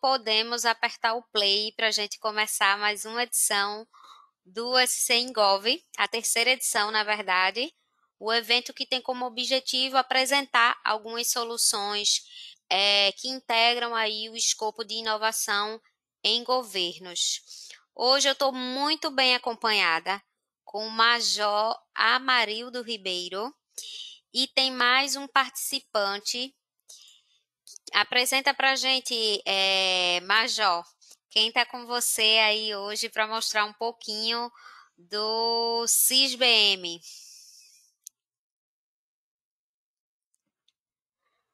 podemos apertar o play para a gente começar mais uma edição do SC Engove, a terceira edição, na verdade, o evento que tem como objetivo apresentar algumas soluções é, que integram aí o escopo de inovação em governos. Hoje eu estou muito bem acompanhada com o Major Amarildo Ribeiro e tem mais um participante. Apresenta para a gente, é, Major, quem está com você aí hoje para mostrar um pouquinho do CISBM.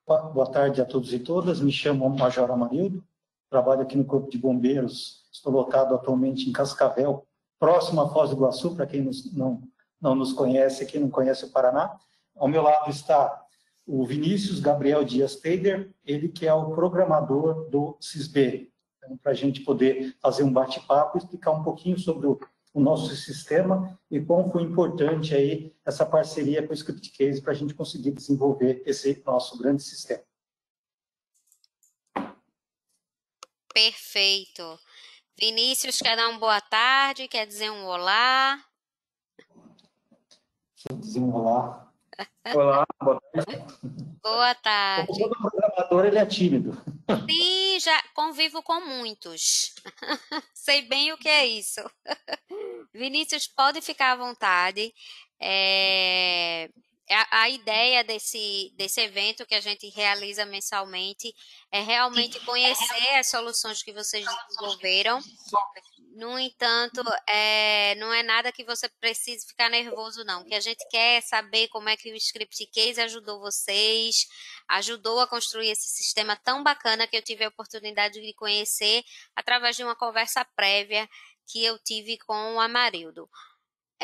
Boa tarde a todos e todas. Me chamo Major Amarildo, trabalho aqui no Corpo de Bombeiros. Estou locado atualmente em Cascavel, próximo a Foz do Iguaçu, para quem não, não nos conhece, quem não conhece o Paraná. Ao meu lado está o Vinícius Gabriel Dias Teider, ele que é o programador do CISB. Então, para a gente poder fazer um bate-papo, explicar um pouquinho sobre o, o, nosso sistema e como foi importante aí essa parceria com o Scriptcase para a gente conseguir desenvolver esse nosso grande sistema. Perfeito. Vinícius, quer dar uma boa tarde? Quer dizer um olá? Quer dizer um olá. Olá, boa tarde. Boa tarde. Como todo programador, ele é tímido. Sim, já convivo com muitos. Sei bem o que é isso. Vinícius, pode ficar à vontade. É, a, a, ideia desse, desse evento que a gente realiza mensalmente é realmente conhecer as soluções que vocês desenvolveram. No entanto, é, não é nada que você precise ficar nervoso, não. O que a gente quer é saber como é que o Script Case ajudou vocês, ajudou a construir esse sistema tão bacana que eu tive a oportunidade de conhecer através de uma conversa prévia que eu tive com o Amarildo.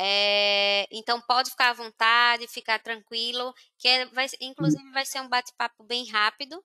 É, então pode ficar à vontade, ficar tranquilo, que é, vai, inclusive vai ser um bate-papo bem rápido,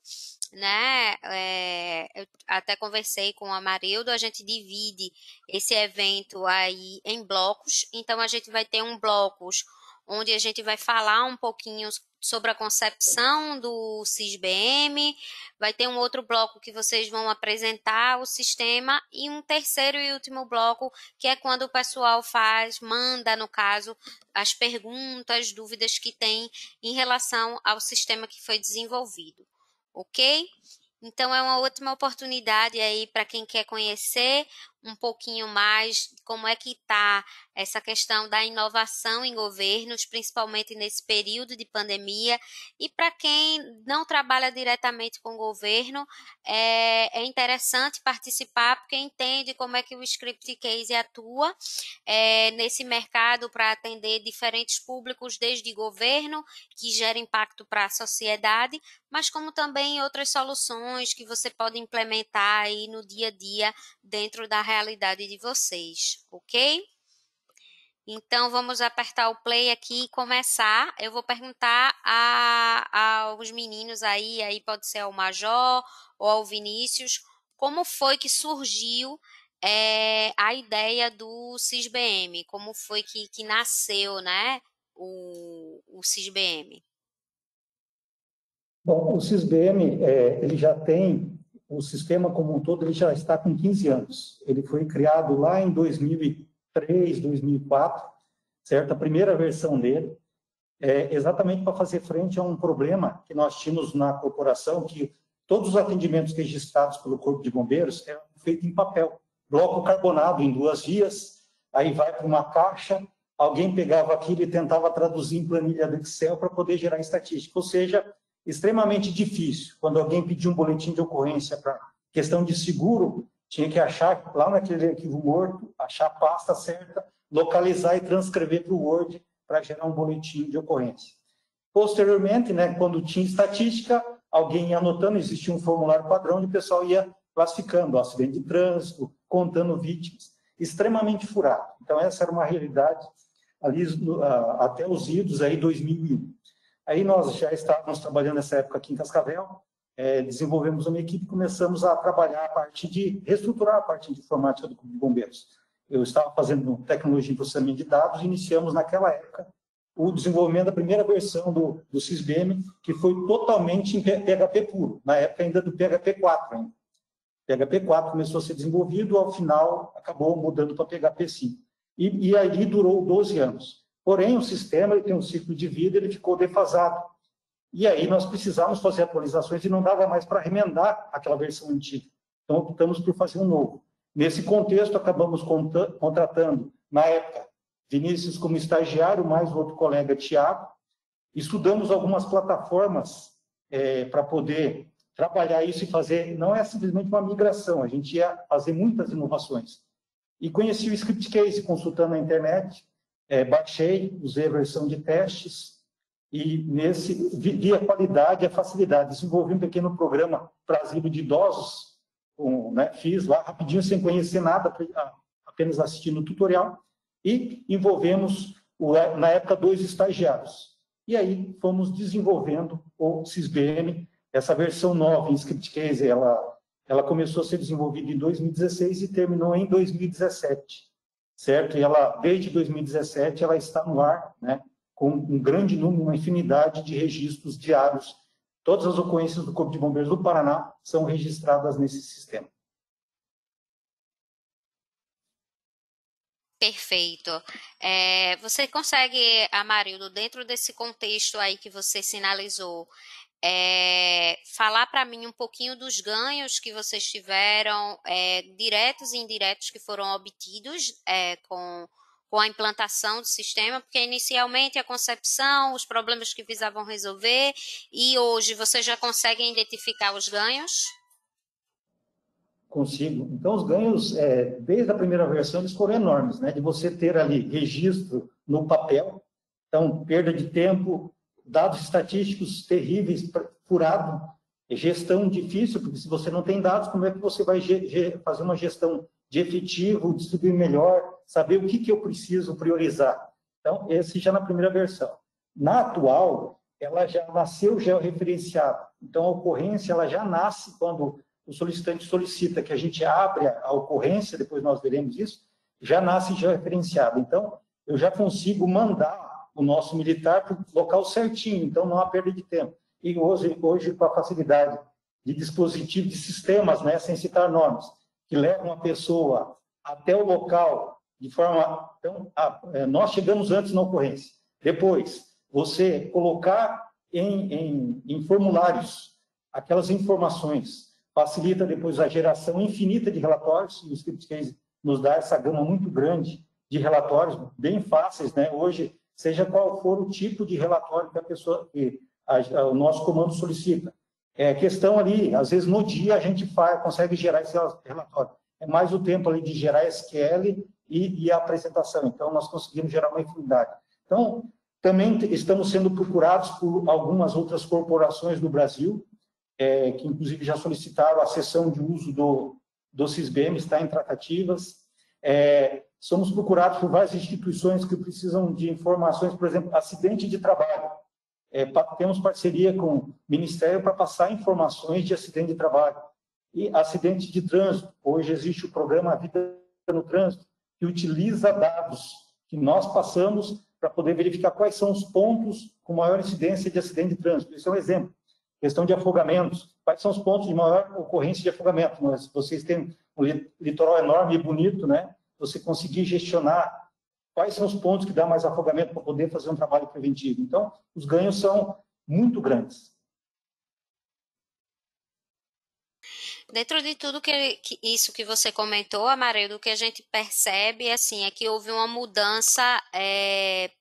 né? É, eu até conversei com o Amarildo, a gente divide esse evento aí em blocos, então a gente vai ter um blocos onde a gente vai falar um pouquinho sobre a concepção do CISBM, vai ter um outro bloco que vocês vão apresentar o sistema e um terceiro e último bloco que é quando o pessoal faz, manda no caso as perguntas, dúvidas que tem em relação ao sistema que foi desenvolvido, ok? Então é uma ótima oportunidade aí para quem quer conhecer um pouquinho mais como é que está essa questão da inovação em governos, principalmente nesse período de pandemia. E para quem não trabalha diretamente com o governo, é, é, interessante participar, porque entende como é que o Script Case atua é, nesse mercado para atender diferentes públicos, desde governo, que gera impacto para a sociedade, mas como também outras soluções que você pode implementar aí no dia a dia dentro da realidade de vocês, ok? Então, vamos apertar o play aqui e começar. Eu vou perguntar a, aos meninos aí, aí pode ser ao Major ou ao Vinícius, como foi que surgiu é, a ideia do CISBM? Como foi que, que nasceu, né, o, o CISBM? Bom, o CISBM, é, ele já tem o sistema como um todo ele já está com 15 anos. Ele foi criado lá em 2003, 2004, certo? A primeira versão dele, é exatamente para fazer frente a um problema que nós tínhamos na corporação, que todos os atendimentos registrados pelo Corpo de Bombeiros eram feitos em papel, bloco carbonado em duas vias, aí vai para uma caixa, alguém pegava aquilo e tentava traduzir em planilha do Excel para poder gerar estatística, ou seja, extremamente difícil. Quando alguém pedia um boletim de ocorrência para questão de seguro, tinha que achar lá naquele arquivo morto, achar a pasta certa, localizar e transcrever para o Word para gerar um boletim de ocorrência. Posteriormente, né, quando tinha estatística, alguém ia anotando, existia um formulário padrão e o pessoal ia classificando, acidente de trânsito, contando vítimas, extremamente furado. Então essa era uma realidade ali até os idos aí 2001. Aí nós já estávamos trabalhando nessa época aqui em Cascavel, é, desenvolvemos uma equipe e começamos a trabalhar a parte de reestruturar a parte de informática do Corpo de Bombeiros. Eu estava fazendo tecnologia de processamento de dados e iniciamos naquela época o desenvolvimento da primeira versão do, do que foi totalmente em PHP puro, na época ainda do PHP 4. Ainda. PHP 4 começou a ser desenvolvido, ao final acabou mudando para PHP 5. E, e aí durou 12 anos. Porém, o sistema ele tem um ciclo de vida, ele ficou defasado. E aí nós precisávamos fazer atualizações e não dava mais para remendar aquela versão antiga. Então, optamos por fazer um novo. Nesse contexto, acabamos contratando, na época, Vinícius como estagiário, mais o outro colega, Tiago. Estudamos algumas plataformas é, para poder trabalhar isso e fazer, não é simplesmente uma migração, a gente ia fazer muitas inovações. E conheci o Script Case consultando na internet, é, baixei, usei a versão de testes, e nesse vi a qualidade e a facilidade. Desenvolvi um pequeno programa para asilo de idosos, com, né, fiz lá rapidinho, sem conhecer nada, apenas assistindo o tutorial, e envolvemos, na época, dois estagiários. E aí fomos desenvolvendo o SysBM, essa versão nova em Script Case, ela, ela começou a ser desenvolvida em 2016 e terminou em 2017, certo? E ela, desde 2017, ela está no ar, né? com um grande número, uma infinidade de registros diários. Todas as ocorrências do Corpo de Bombeiros do Paraná são registradas nesse sistema. Perfeito. É, você consegue, Amarildo, dentro desse contexto aí que você sinalizou, é, falar para mim um pouquinho dos ganhos que vocês tiveram, é, diretos e indiretos que foram obtidos é, com, com a implantação do sistema, porque inicialmente a concepção, os problemas que visavam resolver, e hoje vocês já conseguem identificar os ganhos? Consigo. Então, os ganhos, é, desde a primeira versão, eles foram enormes, né? De você ter ali registro no papel, então, perda de tempo, dados estatísticos terríveis, furado, gestão difícil, porque se você não tem dados, como é que você vai fazer uma gestão de efetivo, distribuir melhor, saber o que, que eu preciso priorizar? Então, esse já na primeira versão. Na atual, ela já nasceu georreferenciada. Então, a ocorrência ela já nasce quando o solicitante solicita que a gente abra a ocorrência, depois nós veremos isso, já nasce georreferenciada. Então, eu já consigo mandar o nosso militar para o local certinho, então não há perda de tempo. E hoje, hoje com a facilidade de dispositivos, de sistemas, né, sem citar nomes, que levam a pessoa até o local de forma... Então, a, é, nós chegamos antes na ocorrência. Depois, você colocar em, em, em formulários aquelas informações, facilita depois a geração infinita de relatórios, e o Script Case nos dá essa gama muito grande de relatórios, bem fáceis, né? Hoje, seja qual for o tipo de relatório que a pessoa, que a, a, o nosso comando solicita. É questão ali, às vezes no dia a gente faz, consegue gerar esse relatório. É mais o tempo ali de gerar SQL e, e a apresentação. Então, nós conseguimos gerar uma infinidade. Então, também estamos sendo procurados por algumas outras corporações do Brasil, é, que inclusive já solicitaram a sessão de uso do, do CISBM, está em tratativas. É, somos procurados por várias instituições que precisam de informações, por exemplo, acidente de trabalho. É, temos parceria com o Ministério para passar informações de acidente de trabalho. E acidente de trânsito. Hoje existe o programa Vida no Trânsito, que utiliza dados que nós passamos para poder verificar quais são os pontos com maior incidência de acidente de trânsito. Esse é um exemplo. Questão de afogamentos. Quais são os pontos de maior ocorrência de afogamento? Vocês têm um litoral enorme e bonito, né? Você conseguir gestionar quais são os pontos que dá mais afogamento para poder fazer um trabalho preventivo. Então, os ganhos são muito grandes. Dentro de tudo que, que isso que você comentou, Amarelo, o que a gente percebe assim é que houve uma mudança é,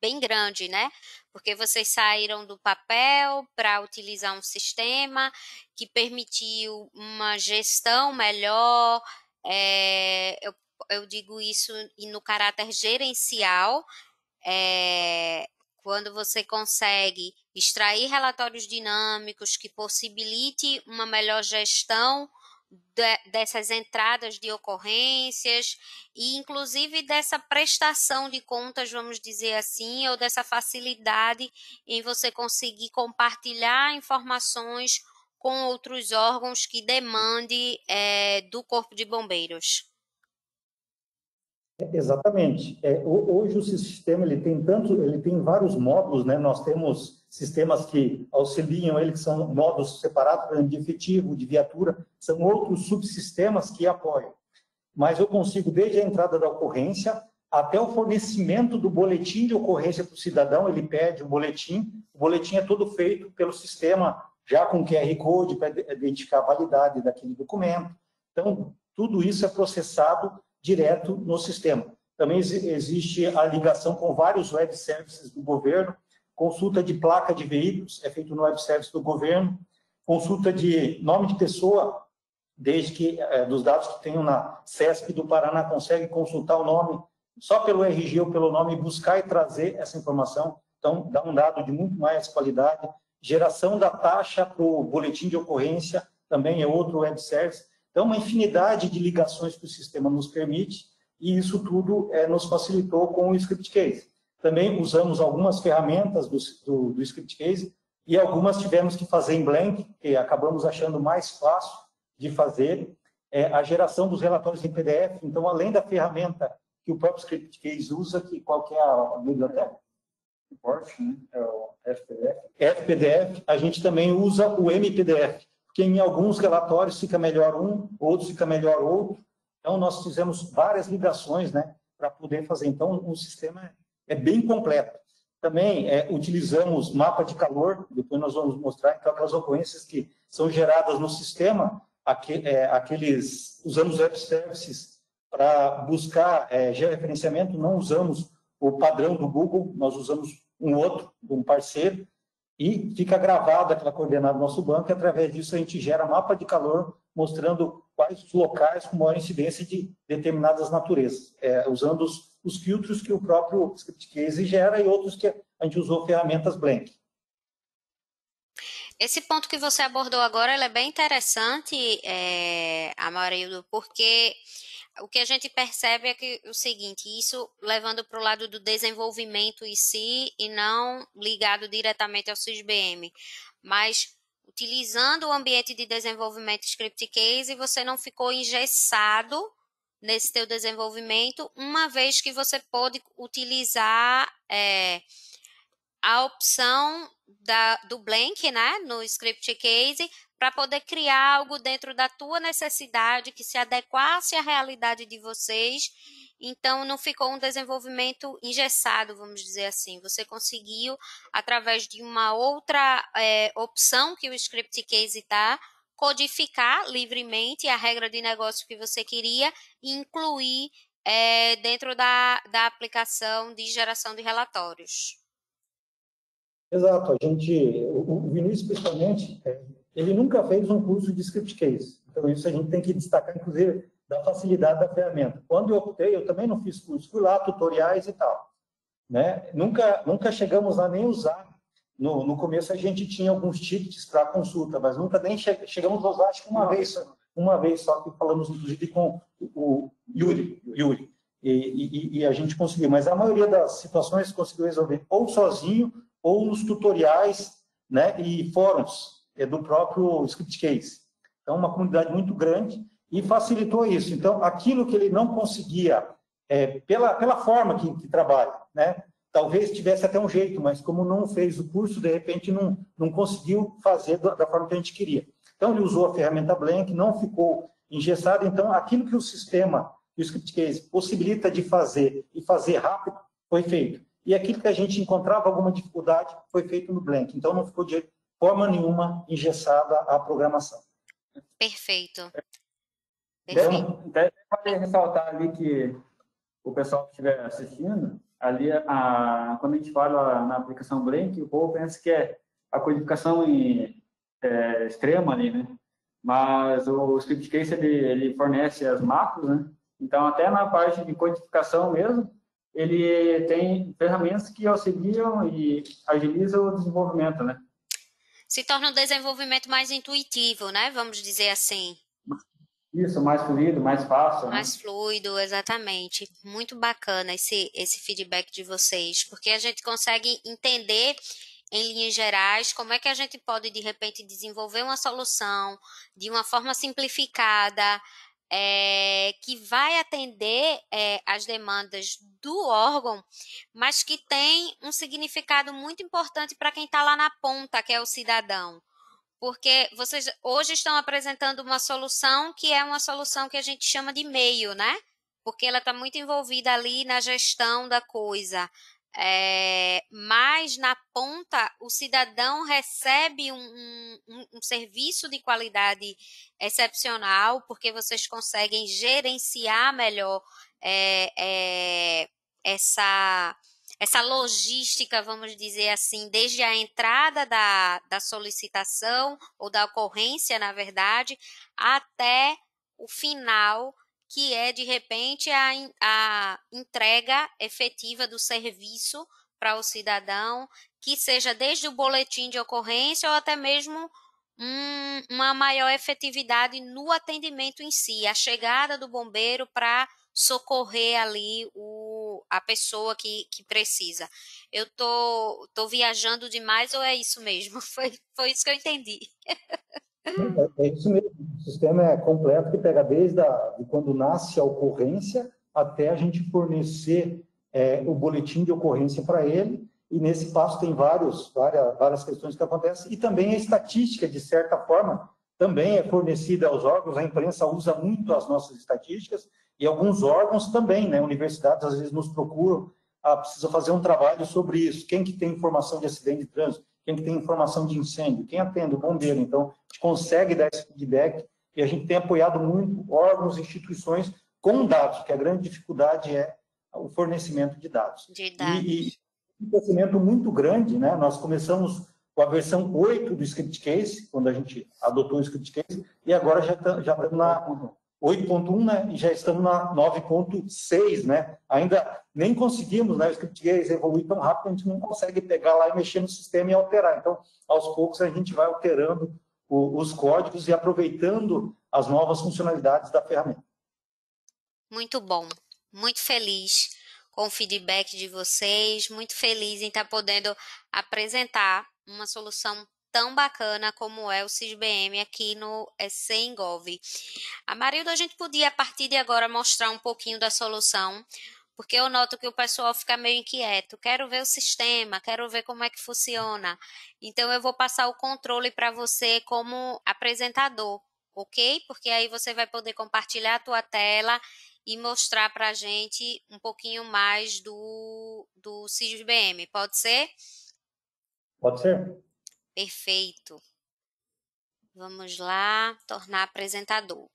bem grande, né? Porque vocês saíram do papel para utilizar um sistema que permitiu uma gestão melhor. É, eu eu digo isso no caráter gerencial, é, quando você consegue extrair relatórios dinâmicos que possibilite uma melhor gestão de, dessas entradas de ocorrências e inclusive dessa prestação de contas, vamos dizer assim, ou dessa facilidade em você conseguir compartilhar informações com outros órgãos que demande é, do Corpo de Bombeiros. Exatamente. É, hoje o sistema ele tem tanto, ele tem vários módulos, né? Nós temos sistemas que auxiliam ele, que são modos separados, de efetivo, de viatura, são outros subsistemas que apoiam. Mas eu consigo, desde a entrada da ocorrência até o fornecimento do boletim de ocorrência para o cidadão, ele pede o boletim, o boletim é todo feito pelo sistema, já com QR Code, para identificar a validade daquele documento. Então, tudo isso é processado direto no sistema. Também existe a ligação com vários web services do governo, consulta de placa de veículos é feito no web service do governo, consulta de nome de pessoa, desde que é, dos dados que tenham na CESP do Paraná consegue consultar o nome só pelo RG ou pelo nome buscar e trazer essa informação. Então, dá um dado de muito mais qualidade. Geração da taxa para o boletim de ocorrência também é outro web service. Então, uma infinidade de ligações que o sistema nos permite e isso tudo é, nos facilitou com o Script Case. Também usamos algumas ferramentas do, do, do Script Case e algumas tivemos que fazer em Blank, que acabamos achando mais fácil de fazer, é, a geração dos relatórios em PDF. Então, além da ferramenta que o próprio Script Case usa, que qual que é a biblioteca? Report, né? É o FPDF. FPDF, a gente também usa o MPDF, porque em alguns relatórios fica melhor um, outros fica melhor outro. Então, nós fizemos várias ligações, né, para poder fazer. Então, o sistema é bem completo. Também é, utilizamos mapa de calor, depois nós vamos mostrar, então, aquelas ocorrências que são geradas no sistema, aqu, é, aqueles, usamos web services para buscar é, georreferenciamento, não usamos o padrão do Google, nós usamos um outro, um parceiro, e fica gravada aquela coordenada no nosso banco, e através disso a gente gera mapa de calor, mostrando quais locais com maior incidência de determinadas naturezas, é, usando os, os, filtros que o próprio Case gera e outros que a gente usou ferramentas Blank. Esse ponto que você abordou agora é bem interessante, é, Amarildo, porque o que a gente percebe é que o seguinte, isso levando para o lado do desenvolvimento em si e não ligado diretamente ao SysBM, mas utilizando o ambiente de desenvolvimento Script Case, você não ficou engessado nesse teu desenvolvimento, uma vez que você pode utilizar é, a opção da, do blank, né, no script case, para poder criar algo dentro da tua necessidade que se adequasse à realidade de vocês. Então, não ficou um desenvolvimento engessado, vamos dizer assim. Você conseguiu, através de uma outra é, opção que o script case está, codificar livremente a regra de negócio que você queria e incluir é, dentro da, da aplicação de geração de relatórios. Exato, a gente, o Vinícius principalmente, é, ele nunca fez um curso de script case, então isso a gente tem que destacar, inclusive, da facilidade da ferramenta. Quando eu optei, eu também não fiz curso, fui lá, tutoriais e tal, né? Nunca, nunca chegamos a nem usar. No, no começo a gente tinha alguns tickets para consulta, mas nunca nem che chegamos a usar, acho que uma vez, uma vez só que falamos inclusive com o, Yuri, Yuri. E, e, e, a gente conseguiu, mas a maioria das situações conseguiu resolver ou sozinho ou nos tutoriais né, e fóruns é, do próprio Script Case. Então, uma comunidade muito grande e facilitou isso. Então, aquilo que ele não conseguia, é, pela, pela forma que, que trabalha, né, talvez tivesse até um jeito, mas como não fez o curso, de repente não, não conseguiu fazer da, da forma que a gente queria. Então, ele usou a ferramenta Blank, não ficou engessado. Então, aquilo que o sistema, o Script Case, possibilita de fazer e fazer rápido, foi feito e aquilo que a gente encontrava alguma dificuldade foi feito no Blank. Então, não ficou de forma nenhuma engessada a programação. Perfeito. Perfeito. Então, até ressaltar ali que o pessoal que estiver assistindo, ali, a, quando a gente fala na aplicação Blank, o povo pensa que é a codificação em, é, extrema ali, né? Mas o Script Case, ele, ele fornece as macros, né? Então, até na parte de codificação mesmo, ele tem ferramentas que auxiliam e agilizam o desenvolvimento, né? Se torna um desenvolvimento mais intuitivo, né? Vamos dizer assim. Isso, mais fluido, mais fácil. Né? Mais né? fluido, exatamente. Muito bacana esse, esse feedback de vocês, porque a gente consegue entender em linhas gerais, como é que a gente pode, de repente, desenvolver uma solução de uma forma simplificada, é, que vai atender é, as demandas do órgão, mas que tem um significado muito importante para quem está lá na ponta, que é o cidadão. Porque vocês hoje estão apresentando uma solução que é uma solução que a gente chama de meio, né? Porque ela está muito envolvida ali na gestão da coisa. É, mas na ponta o cidadão recebe um, um, um, serviço de qualidade excepcional, porque vocês conseguem gerenciar melhor é, é, essa, essa logística, vamos dizer assim, desde a entrada da, da solicitação ou da ocorrência, na verdade, até o final que é, de repente, a, a entrega efetiva do serviço para o cidadão, que seja desde o boletim de ocorrência ou até mesmo um, uma maior efetividade no atendimento em si, a chegada do bombeiro para socorrer ali o, a pessoa que, que precisa. Eu tô, tô viajando demais ou é isso mesmo? Foi, foi isso que eu entendi. É, é isso mesmo. O sistema é completo que pega desde a, de quando nasce a ocorrência até a gente fornecer é, o boletim de ocorrência para ele. E nesse passo tem vários, várias, várias questões que acontecem. E também a estatística, de certa forma, também é fornecida aos órgãos. A imprensa usa muito as nossas estatísticas e alguns órgãos também, né? Universidades às vezes nos procuram, ah, precisa fazer um trabalho sobre isso. Quem que tem informação de acidente de trânsito? Quem tem informação de incêndio, quem atende o bombeiro. Então, a gente consegue dar esse feedback e a gente tem apoiado muito órgãos, instituições com dados, que a grande dificuldade é o fornecimento de dados. De dados. E, e um crescimento muito grande, né? Nós começamos com a versão 8 do Script Case, quando a gente adotou o Script Case, e agora já, tá, já estamos na 8.1, né? E já estamos na 9.6, né? Ainda nem conseguimos, né? O script evoluir tão rápido, a gente não consegue pegar lá e mexer no sistema e alterar. Então, aos poucos, a gente vai alterando o, os códigos e aproveitando as novas funcionalidades da ferramenta. Muito bom, muito feliz com o feedback de vocês, muito feliz em estar podendo apresentar uma solução tão bacana como é o CISBM aqui no Engov. A Marilda, a gente podia, a partir de agora, mostrar um pouquinho da solução, porque eu noto que o pessoal fica meio inquieto. Quero ver o sistema, quero ver como é que funciona. Então, eu vou passar o controle para você como apresentador, ok? Porque aí você vai poder compartilhar a tua tela e mostrar para a gente um pouquinho mais do, do CISBM. Pode ser? Pode ser. Perfeito. Vamos lá, tornar apresentador.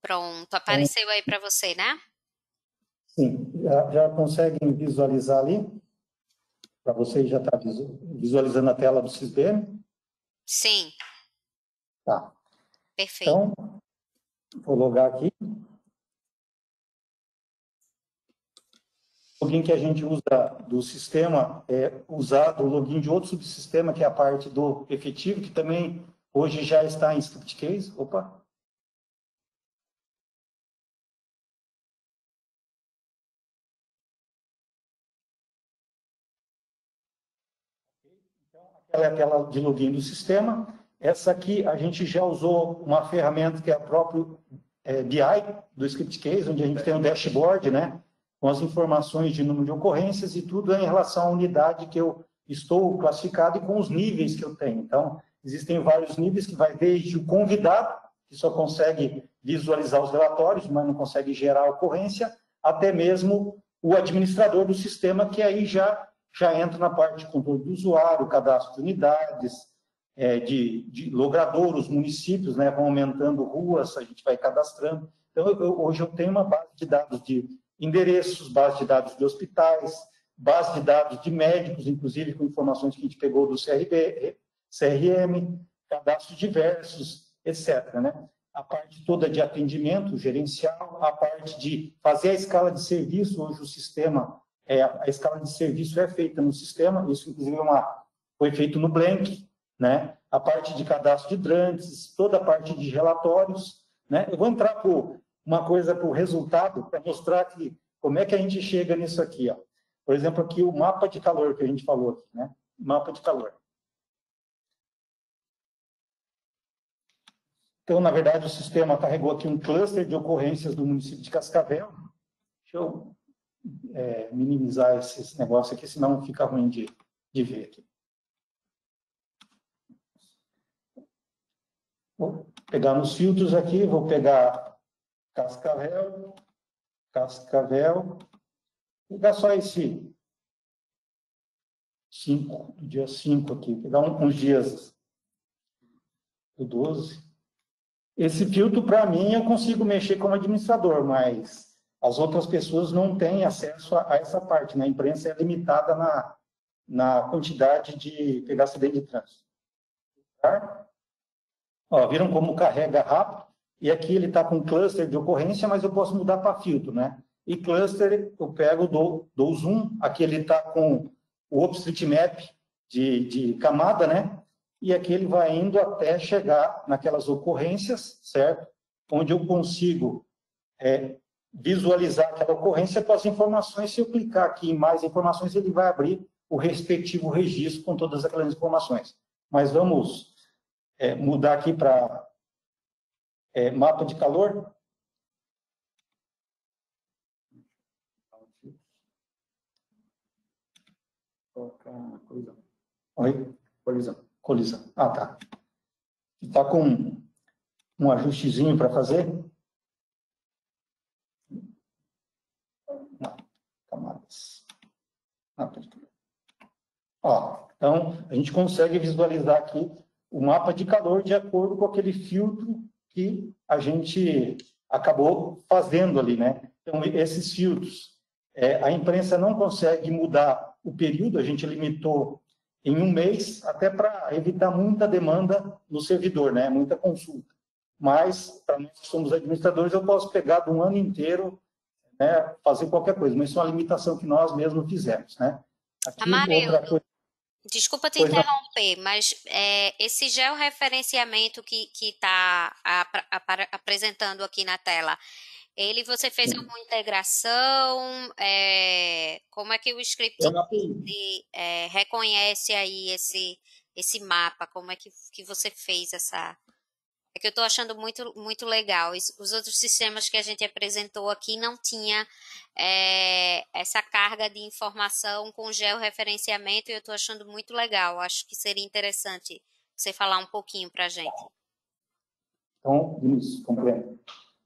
Pronto, apareceu aí para você, né? Sim, já, já conseguem visualizar ali? Para vocês já está visualizando a tela do SysBM? Sim. Tá. Perfeito. Então, vou logar aqui. Login que a gente usa do sistema é usar o login de outro subsistema, que é a parte do efetivo, que também hoje já está em script case. Opa! Aquela é a tela de login do sistema. Essa aqui a gente já usou uma ferramenta que é a própria é, BI do script case, onde a gente tem um dashboard, né? Com as informações de número de ocorrências e tudo em relação à unidade que eu estou classificado e com os níveis que eu tenho. Então, existem vários níveis que vai desde o convidado, que só consegue visualizar os relatórios, mas não consegue gerar ocorrência, até mesmo o administrador do sistema, que aí já, já entra na parte de controle do usuário, cadastro de unidades, é, de, de logrador, os municípios né, vão aumentando ruas, a gente vai cadastrando. Então, eu, hoje eu tenho uma base de dados de endereços, base de dados de hospitais, base de dados de médicos, inclusive com informações que a gente pegou do CRB, CRM, cadastros diversos, etc. Né? A parte toda de atendimento gerencial, a parte de fazer a escala de serviço, hoje o sistema, é, a escala de serviço é feita no sistema, isso inclusive é uma, foi feito no Blank, né? a parte de cadastro de drantes, toda a parte de relatórios. Né? Eu vou entrar por uma coisa para o resultado, para mostrar que como é que a gente chega nisso aqui. Ó. Por exemplo, aqui o mapa de calor que a gente falou aqui, né? Mapa de calor. Então, na verdade, o sistema carregou aqui um cluster de ocorrências do município de Cascavel. Deixa eu é, minimizar esse, negócio aqui, senão fica ruim de, de ver aqui. Vou pegar nos filtros aqui, vou pegar Cascavel, Cascavel, pegar só esse 5, do dia 5 aqui, pegar uns dias do 12. Esse filtro, para mim, eu consigo mexer como administrador, mas as outras pessoas não têm acesso a, a essa parte. Né? A imprensa é limitada na, na quantidade de pegar acidente de trânsito. Tá? Ó, viram como carrega rápido? E aqui ele está com cluster de ocorrência, mas eu posso mudar para filtro, né? E cluster, eu pego, dou zoom. Aqui ele está com o OpenStreetMap de, de camada, né? E aqui ele vai indo até chegar naquelas ocorrências, certo? Onde eu consigo é, visualizar aquela ocorrência com as informações. Se eu clicar aqui em mais informações, ele vai abrir o respectivo registro com todas aquelas informações. Mas vamos é, mudar aqui para é, mapa de calor. Colisão. Oi? Colisão. Colisão. Ah, tá. Está com um ajustezinho para fazer? Não. Camadas. Mapa de calor. Ó, então, a gente consegue visualizar aqui o mapa de calor de acordo com aquele filtro que a gente acabou fazendo ali, né? Então, esses filtros, é, a imprensa não consegue mudar o período, a gente limitou em um mês, até para evitar muita demanda no servidor, né? Muita consulta. Mas, para nós que somos administradores, eu posso pegar de um ano inteiro, né, fazer qualquer coisa, mas isso é uma limitação que nós mesmos fizemos, né? Aqui, Amarelo. outra coisa Desculpa te pois interromper, não. mas é, esse georreferenciamento que está apresentando aqui na tela, ele você fez Sim. alguma integração? É, como é que o script é, reconhece aí esse, esse mapa? Como é que, que você fez essa, é que eu estou achando muito, muito legal. Os outros sistemas que a gente apresentou aqui não tinha é, essa carga de informação com georreferenciamento e eu estou achando muito legal. Acho que seria interessante você falar um pouquinho para a gente. Então, Vinícius, compreendo.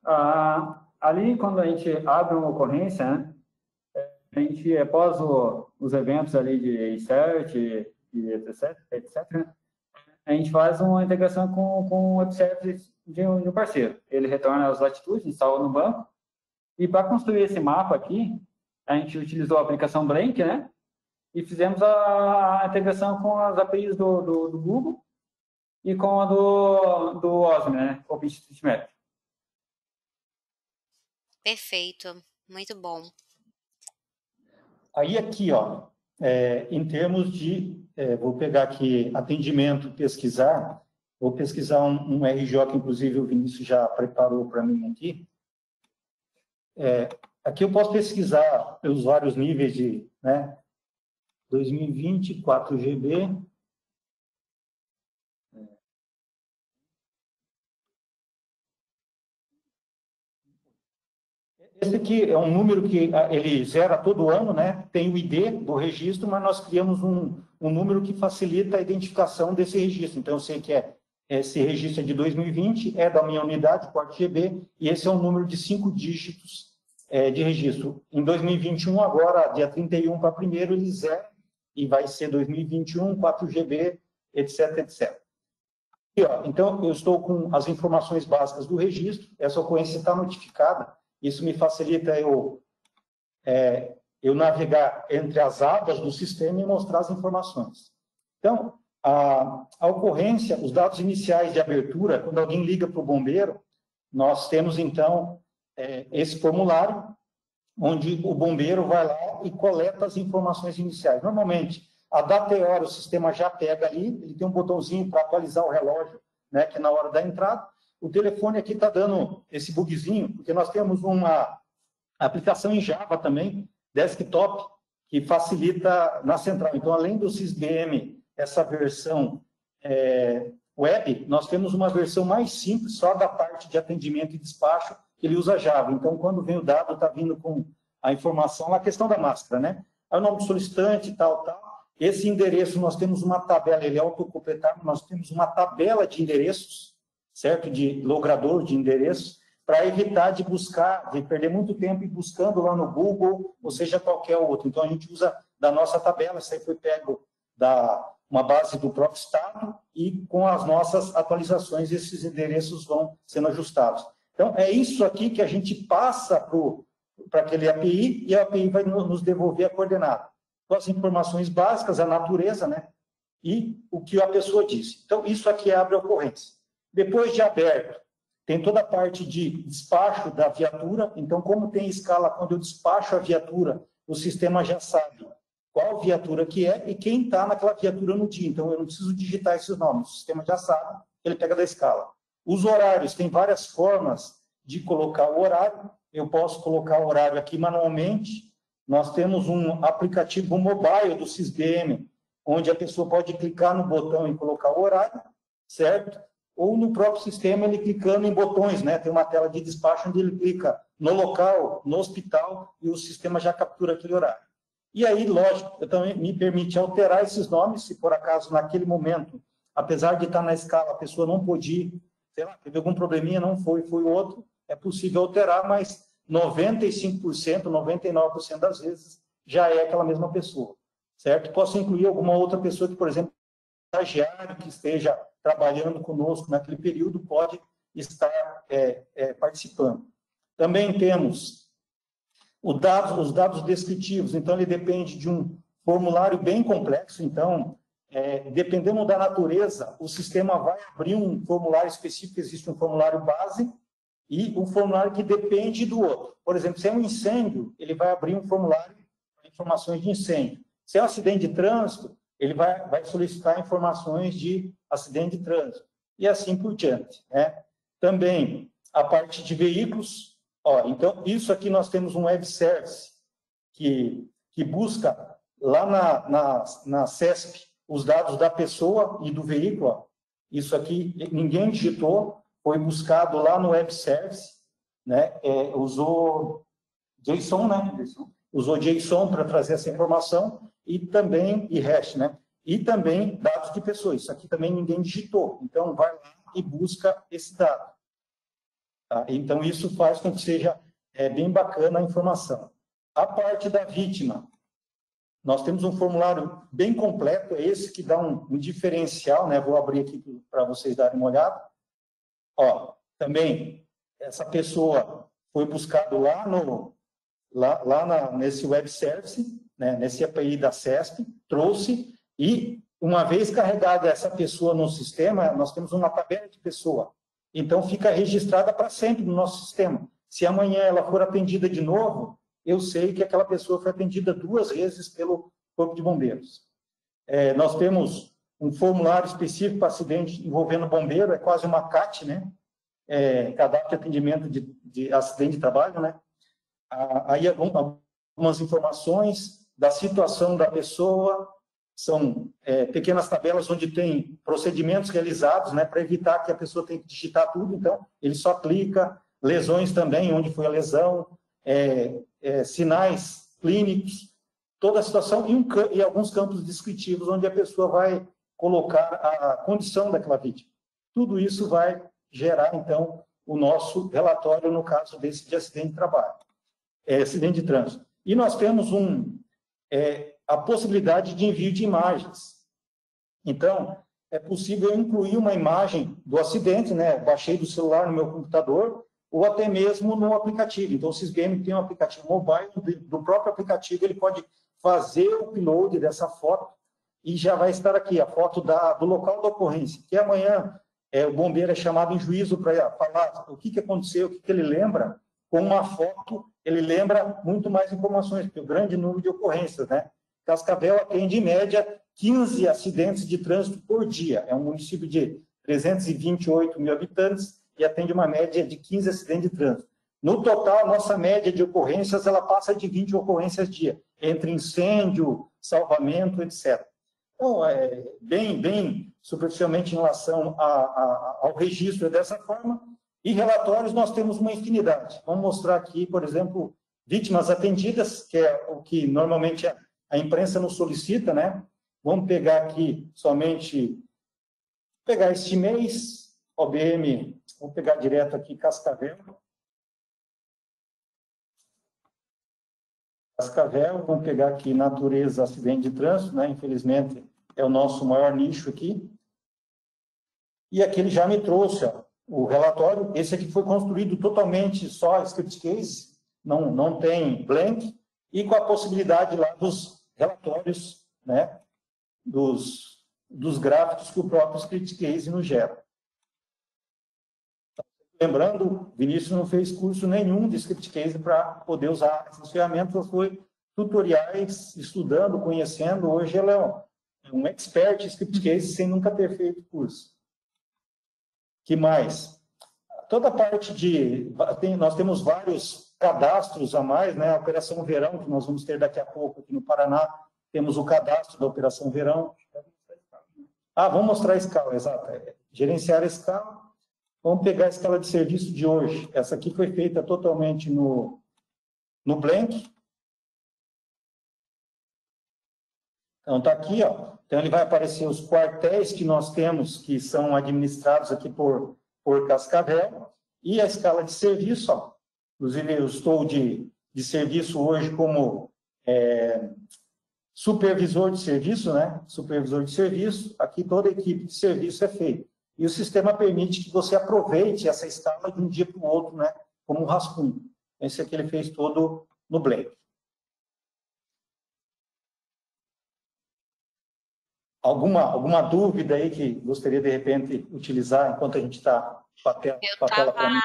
Ah, ali, quando a gente abre uma ocorrência, né, a gente, após o, os eventos ali de insert e etc, etc a gente faz uma integração com, com o web service de um, de um parceiro. Ele retorna as latitudes, instala no banco, e para construir esse mapa aqui, a gente utilizou a aplicação Blank, né? E fizemos a, a integração com as APIs do, do, do, Google e com a do, do OSM, né? OpenStreetMap. Perfeito, muito bom. Aí aqui, ó, é, em termos de, é, vou pegar aqui atendimento, pesquisar, vou pesquisar um, um RJ que inclusive o Vinícius já preparou para mim aqui. É, aqui eu posso pesquisar os vários níveis de, né, 2020, 4GB, Esse aqui é um número que ah, ele zera todo ano, né? Tem o ID do registro, mas nós criamos um, um número que facilita a identificação desse registro. Então, eu sei que é, esse registro é de 2020, é da minha unidade, porte GB, e esse é um número de cinco dígitos é, de registro. Em 2021, agora, dia 31 para primeiro, ele zera, e vai ser 2021, 4GB, etc, etc. E, ó, então, eu estou com as informações básicas do registro, essa ocorrência está notificada, isso me facilita eu, é, eu navegar entre as abas do sistema e mostrar as informações. Então, a, a ocorrência, os dados iniciais de abertura, quando alguém liga para o bombeiro, nós temos, então, é, esse formulário, onde o bombeiro vai lá e coleta as informações iniciais. Normalmente, a data e hora o sistema já pega ali, ele tem um botãozinho para atualizar o relógio, né, que é na hora da entrada, o telefone aqui está dando esse bugzinho, porque nós temos uma aplicação em Java também, desktop, que facilita na central. Então, além do SysDM, essa versão é, web, nós temos uma versão mais simples, só da parte de atendimento e despacho, ele usa Java. Então, quando vem o dado, está vindo com a informação, a questão da máscara, né? É o nome do solicitante, tal, tal. Esse endereço, nós temos uma tabela, ele é autocompletável, nós temos uma tabela de endereços, certo? De logrador de endereços, para evitar de buscar, de perder muito tempo buscando lá no Google, ou seja, qualquer outro. Então, a gente usa da nossa tabela, isso aí foi pego da uma base do próprio Estado e com as nossas atualizações esses endereços vão sendo ajustados. Então, é isso aqui que a gente passa para aquele API e a API vai nos devolver a coordenada. Com as informações básicas, a natureza, né? E o que a pessoa disse. Então, isso aqui abre a ocorrência. Depois de aberto, tem toda a parte de despacho da viatura. Então, como tem escala, quando eu despacho a viatura, o sistema já sabe qual viatura que é e quem está naquela viatura no dia. Então, eu não preciso digitar esses nomes, o sistema já sabe, ele pega da escala. Os horários, tem várias formas de colocar o horário. Eu posso colocar o horário aqui manualmente. Nós temos um aplicativo mobile do SysBM, onde a pessoa pode clicar no botão e colocar o horário, certo? Ou no próprio sistema, ele clicando em botões, né? Tem uma tela de despacho onde ele clica no local, no hospital, e o sistema já captura aquele horário. E aí, lógico, eu também me permite alterar esses nomes, se por acaso naquele momento, apesar de estar na escala, a pessoa não podia, sei lá, teve algum probleminha, não foi, foi outro, é possível alterar, mas 95%, 99% das vezes já é aquela mesma pessoa, certo? Posso incluir alguma outra pessoa que, por exemplo, estagiário que esteja trabalhando conosco naquele período pode estar é, é, participando. Também temos Dados, os dados descritivos, então ele depende de um formulário bem complexo, então, é, dependendo da natureza, o sistema vai abrir um formulário específico, existe um formulário base e um formulário que depende do outro. Por exemplo, se é um incêndio, ele vai abrir um formulário para informações de incêndio. Se é um acidente de trânsito, ele vai, vai solicitar informações de acidente de trânsito. E assim por diante. Né? Também a parte de veículos, Ó, então, isso aqui nós temos um web service que, que busca lá na, na, na CESP os dados da pessoa e do veículo. Ó. Isso aqui ninguém digitou, foi buscado lá no web service, né? É, usou JSON, né? Usou JSON para trazer essa informação e também e hash, né? E também dados de pessoas. Isso aqui também ninguém digitou. Então vai lá e busca esse dado. Tá? Então, isso faz com que seja é, bem bacana a informação. A parte da vítima, nós temos um formulário bem completo, é esse que dá um, um diferencial, né? Vou abrir aqui para vocês darem uma olhada. Ó, também, essa pessoa foi buscado lá no lá, lá na, nesse web service, né, nesse API da CESP, trouxe e uma vez carregada essa pessoa no sistema, nós temos uma tabela de pessoa. Então, fica registrada para sempre no nosso sistema. Se amanhã ela for atendida de novo, eu sei que aquela pessoa foi atendida duas vezes pelo Corpo de Bombeiros. É, nós temos um formulário específico para acidente envolvendo bombeiro, é quase uma CAT, né? É, cadastro de atendimento de, de acidente de trabalho, né? Aí algumas informações da situação da pessoa, são é, pequenas tabelas onde tem procedimentos realizados, né, para evitar que a pessoa tenha que digitar tudo, então ele só clica, lesões também, onde foi a lesão, é, é, sinais clínicos, toda a situação e, um, e, alguns campos descritivos onde a pessoa vai colocar a condição daquela vítima. Tudo isso vai gerar, então, o nosso relatório no caso desse de acidente de trabalho, é, acidente de trânsito. E nós temos um, é, a possibilidade de envio de imagens. Então, é possível incluir uma imagem do acidente, né? Baixei do celular no meu computador, ou até mesmo no aplicativo. Então, o SysGame tem um aplicativo mobile, do próprio aplicativo ele pode fazer o upload dessa foto e já vai estar aqui a foto da, do local da ocorrência. Que amanhã é, o bombeiro é chamado em juízo para falar o que, que aconteceu, o que, que ele lembra. Com uma foto, ele lembra muito mais informações, porque o grande número de ocorrências, né? Cascavel atende, em média, 15 acidentes de trânsito por dia. É um município de 328 mil habitantes e atende uma média de 15 acidentes de trânsito. No total, nossa média de ocorrências ela passa de 20 ocorrências dia, entre incêndio, salvamento, etc. Então, é, bem, bem superficialmente em relação a, a, ao registro dessa forma, e relatórios nós temos uma infinidade. Vamos mostrar aqui, por exemplo, vítimas atendidas, que é o que normalmente a imprensa nos solicita, né? Vamos pegar aqui somente, pegar este mês, OBM, vou pegar direto aqui Cascavel. Cascavel, vamos pegar aqui natureza, acidente de trânsito, né? Infelizmente, é o nosso maior nicho aqui. E aqui ele já me trouxe ó, o relatório. Esse aqui foi construído totalmente só script case, não, não tem blank, e com a possibilidade lá dos relatórios, né, dos, dos gráficos que o próprio script case nos gera. Lembrando, Vinícius não fez curso nenhum de script case para poder usar essas ferramentas, foi tutoriais, estudando, conhecendo. Hoje ela é um expert em script case sem nunca ter feito curso. Que mais? Toda a parte de... Tem, nós temos vários cadastros a mais, né? A Operação Verão, que nós vamos ter daqui a pouco aqui no Paraná, temos o cadastro da Operação Verão. Ah, vamos mostrar a escala, exato. É, gerenciar a escala. Vamos pegar a escala de serviço de hoje. Essa aqui foi feita totalmente no, no Blank. Então, está aqui, ó. Então, ele vai aparecer os quartéis que nós temos, que são administrados aqui por, por Cascavel, e a escala de serviço, ó. Inclusive, eu estou de, de serviço hoje como é, supervisor de serviço, né? Supervisor de serviço. Aqui toda a equipe de serviço é feita. E o sistema permite que você aproveite essa escala de um dia para o outro, né? Como um rascunho. Esse aqui ele fez todo no Blade. Alguma, alguma dúvida aí que gostaria de repente utilizar enquanto a gente está com a tela, para mim?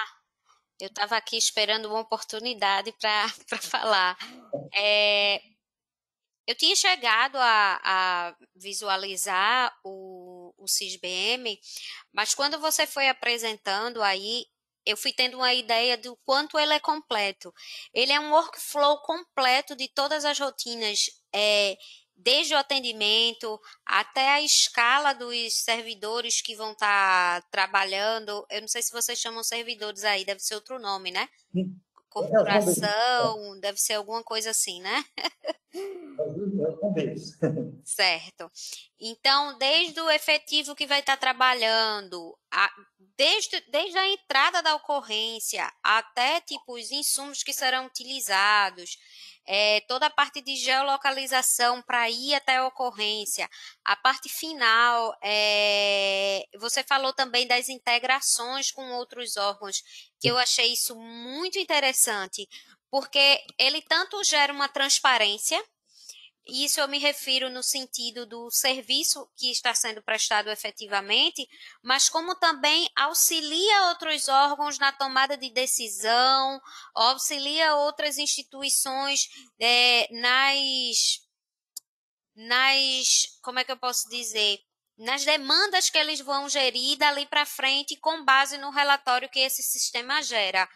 Eu estava aqui esperando uma oportunidade para falar. É, eu tinha chegado a, a visualizar o, o CISBM, mas quando você foi apresentando aí, eu fui tendo uma ideia do quanto ele é completo. Ele é um workflow completo de todas as rotinas. É, desde o atendimento até a escala dos servidores que vão estar tá trabalhando. Eu não sei se vocês chamam servidores aí, deve ser outro nome, né? Corporação, deve ser alguma coisa assim, né? certo. Então, desde o efetivo que vai estar tá trabalhando, a, desde, desde a entrada da ocorrência até tipo os insumos que serão utilizados, é, toda a parte de geolocalização para ir até a ocorrência, a parte final, é, você falou também das integrações com outros órgãos, que eu achei isso muito interessante, porque ele tanto gera uma transparência isso eu me refiro no sentido do serviço que está sendo prestado efetivamente, mas como também auxilia outros órgãos na tomada de decisão, auxilia outras instituições é, nas, nas, como é que eu posso dizer, nas demandas que eles vão gerir dali para frente com base no relatório que esse sistema gera.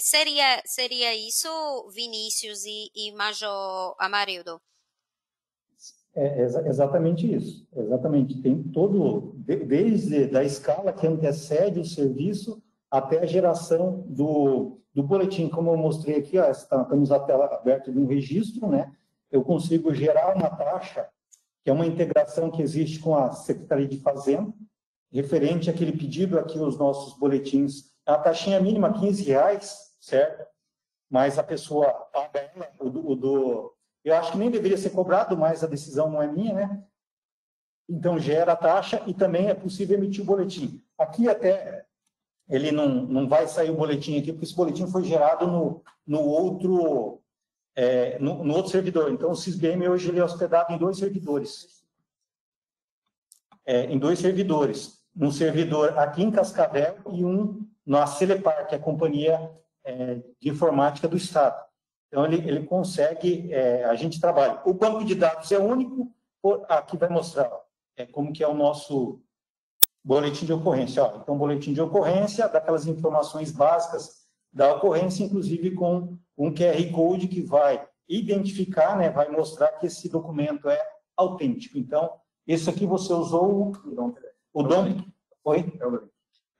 Seria, seria isso, Vinícius e, e Major Amarildo? É, exatamente isso, exatamente. Tem todo, desde da escala que antecede o serviço até a geração do, do boletim, como eu mostrei aqui, ó, estamos a tela aberta de um registro, né? Eu consigo gerar uma taxa, que é uma integração que existe com a Secretaria de Fazenda, referente àquele pedido aqui, os nossos boletins. A taxinha mínima, 15 reais, certo? Mas a pessoa paga ela, o do, o do eu acho que nem deveria ser cobrado, mas a decisão não é minha, né? Então, gera a taxa e também é possível emitir o boletim. Aqui até ele não, não vai sair o boletim aqui, porque esse boletim foi gerado no, no outro é, no, no, outro servidor. Então, o SysBM hoje ele é hospedado em dois servidores. É, em dois servidores. Um servidor aqui em Cascavel e um na Celepar, que é a companhia é, de informática do Estado. Então, ele, ele consegue, é, a gente trabalha. O banco de dados é único, por, aqui vai mostrar é, como que é o nosso boletim de ocorrência. Ó, então, boletim de ocorrência, daquelas informações básicas da ocorrência, inclusive com um QR Code que vai identificar, né, vai mostrar que esse documento é autêntico. Então, Esse aqui você usou o, o DOM. Oi? É o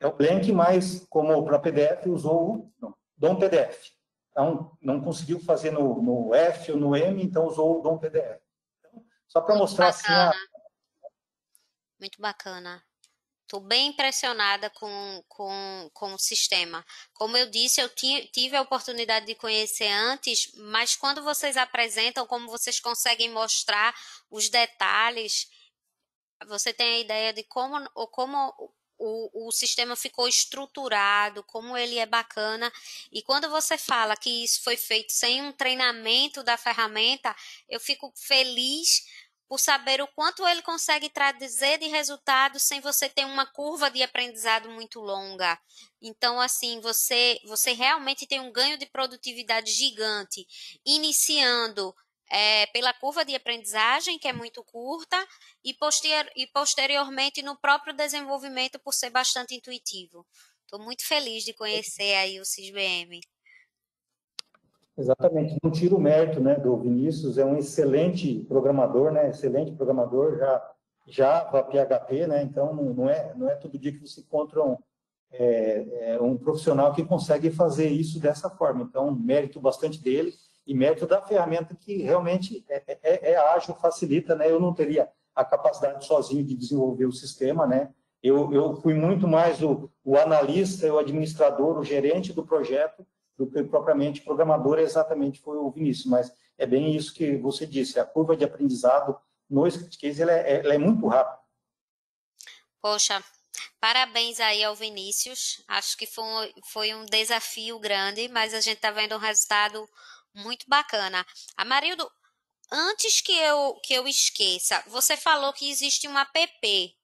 é o Blank, mas como para PDF usou o DOM PDF. Então, não conseguiu fazer no, no F ou no M, então usou o DOM PDF. Então, só para mostrar bacana. assim. A... Muito bacana. Estou bem impressionada com, com, com o sistema. Como eu disse, eu tive a oportunidade de conhecer antes, mas quando vocês apresentam, como vocês conseguem mostrar os detalhes, você tem a ideia de como, como o, o sistema ficou estruturado, como ele é bacana. E quando você fala que isso foi feito sem um treinamento da ferramenta, eu fico feliz por saber o quanto ele consegue traduzir de resultado sem você ter uma curva de aprendizado muito longa. Então, assim, você, você realmente tem um ganho de produtividade gigante, iniciando é, pela curva de aprendizagem, que é muito curta, e, e posteriormente no próprio desenvolvimento, por ser bastante intuitivo. Estou muito feliz de conhecer aí o CISBM. Exatamente, não tiro o mérito né, do Vinícius, é um excelente programador, né, excelente programador, já Java, PHP, né, então não é, não é todo dia que você encontra um, é, é um profissional que consegue fazer isso dessa forma, então mérito bastante dele, e mérito da ferramenta que realmente é, é, é, é, ágil, facilita, né? Eu não teria a capacidade sozinho de desenvolver o sistema, né? Eu, eu fui muito mais o, o analista, o administrador, o gerente do projeto, do que propriamente programador, exatamente foi o Vinícius, mas é bem isso que você disse, a curva de aprendizado no script case ela é, ela é muito rápida. Poxa, Parabéns aí ao Vinícius. Acho que foi foi um desafio grande, mas a gente está vendo um resultado muito bacana. Amarildo, antes que eu, que eu esqueça, você falou que existe um app,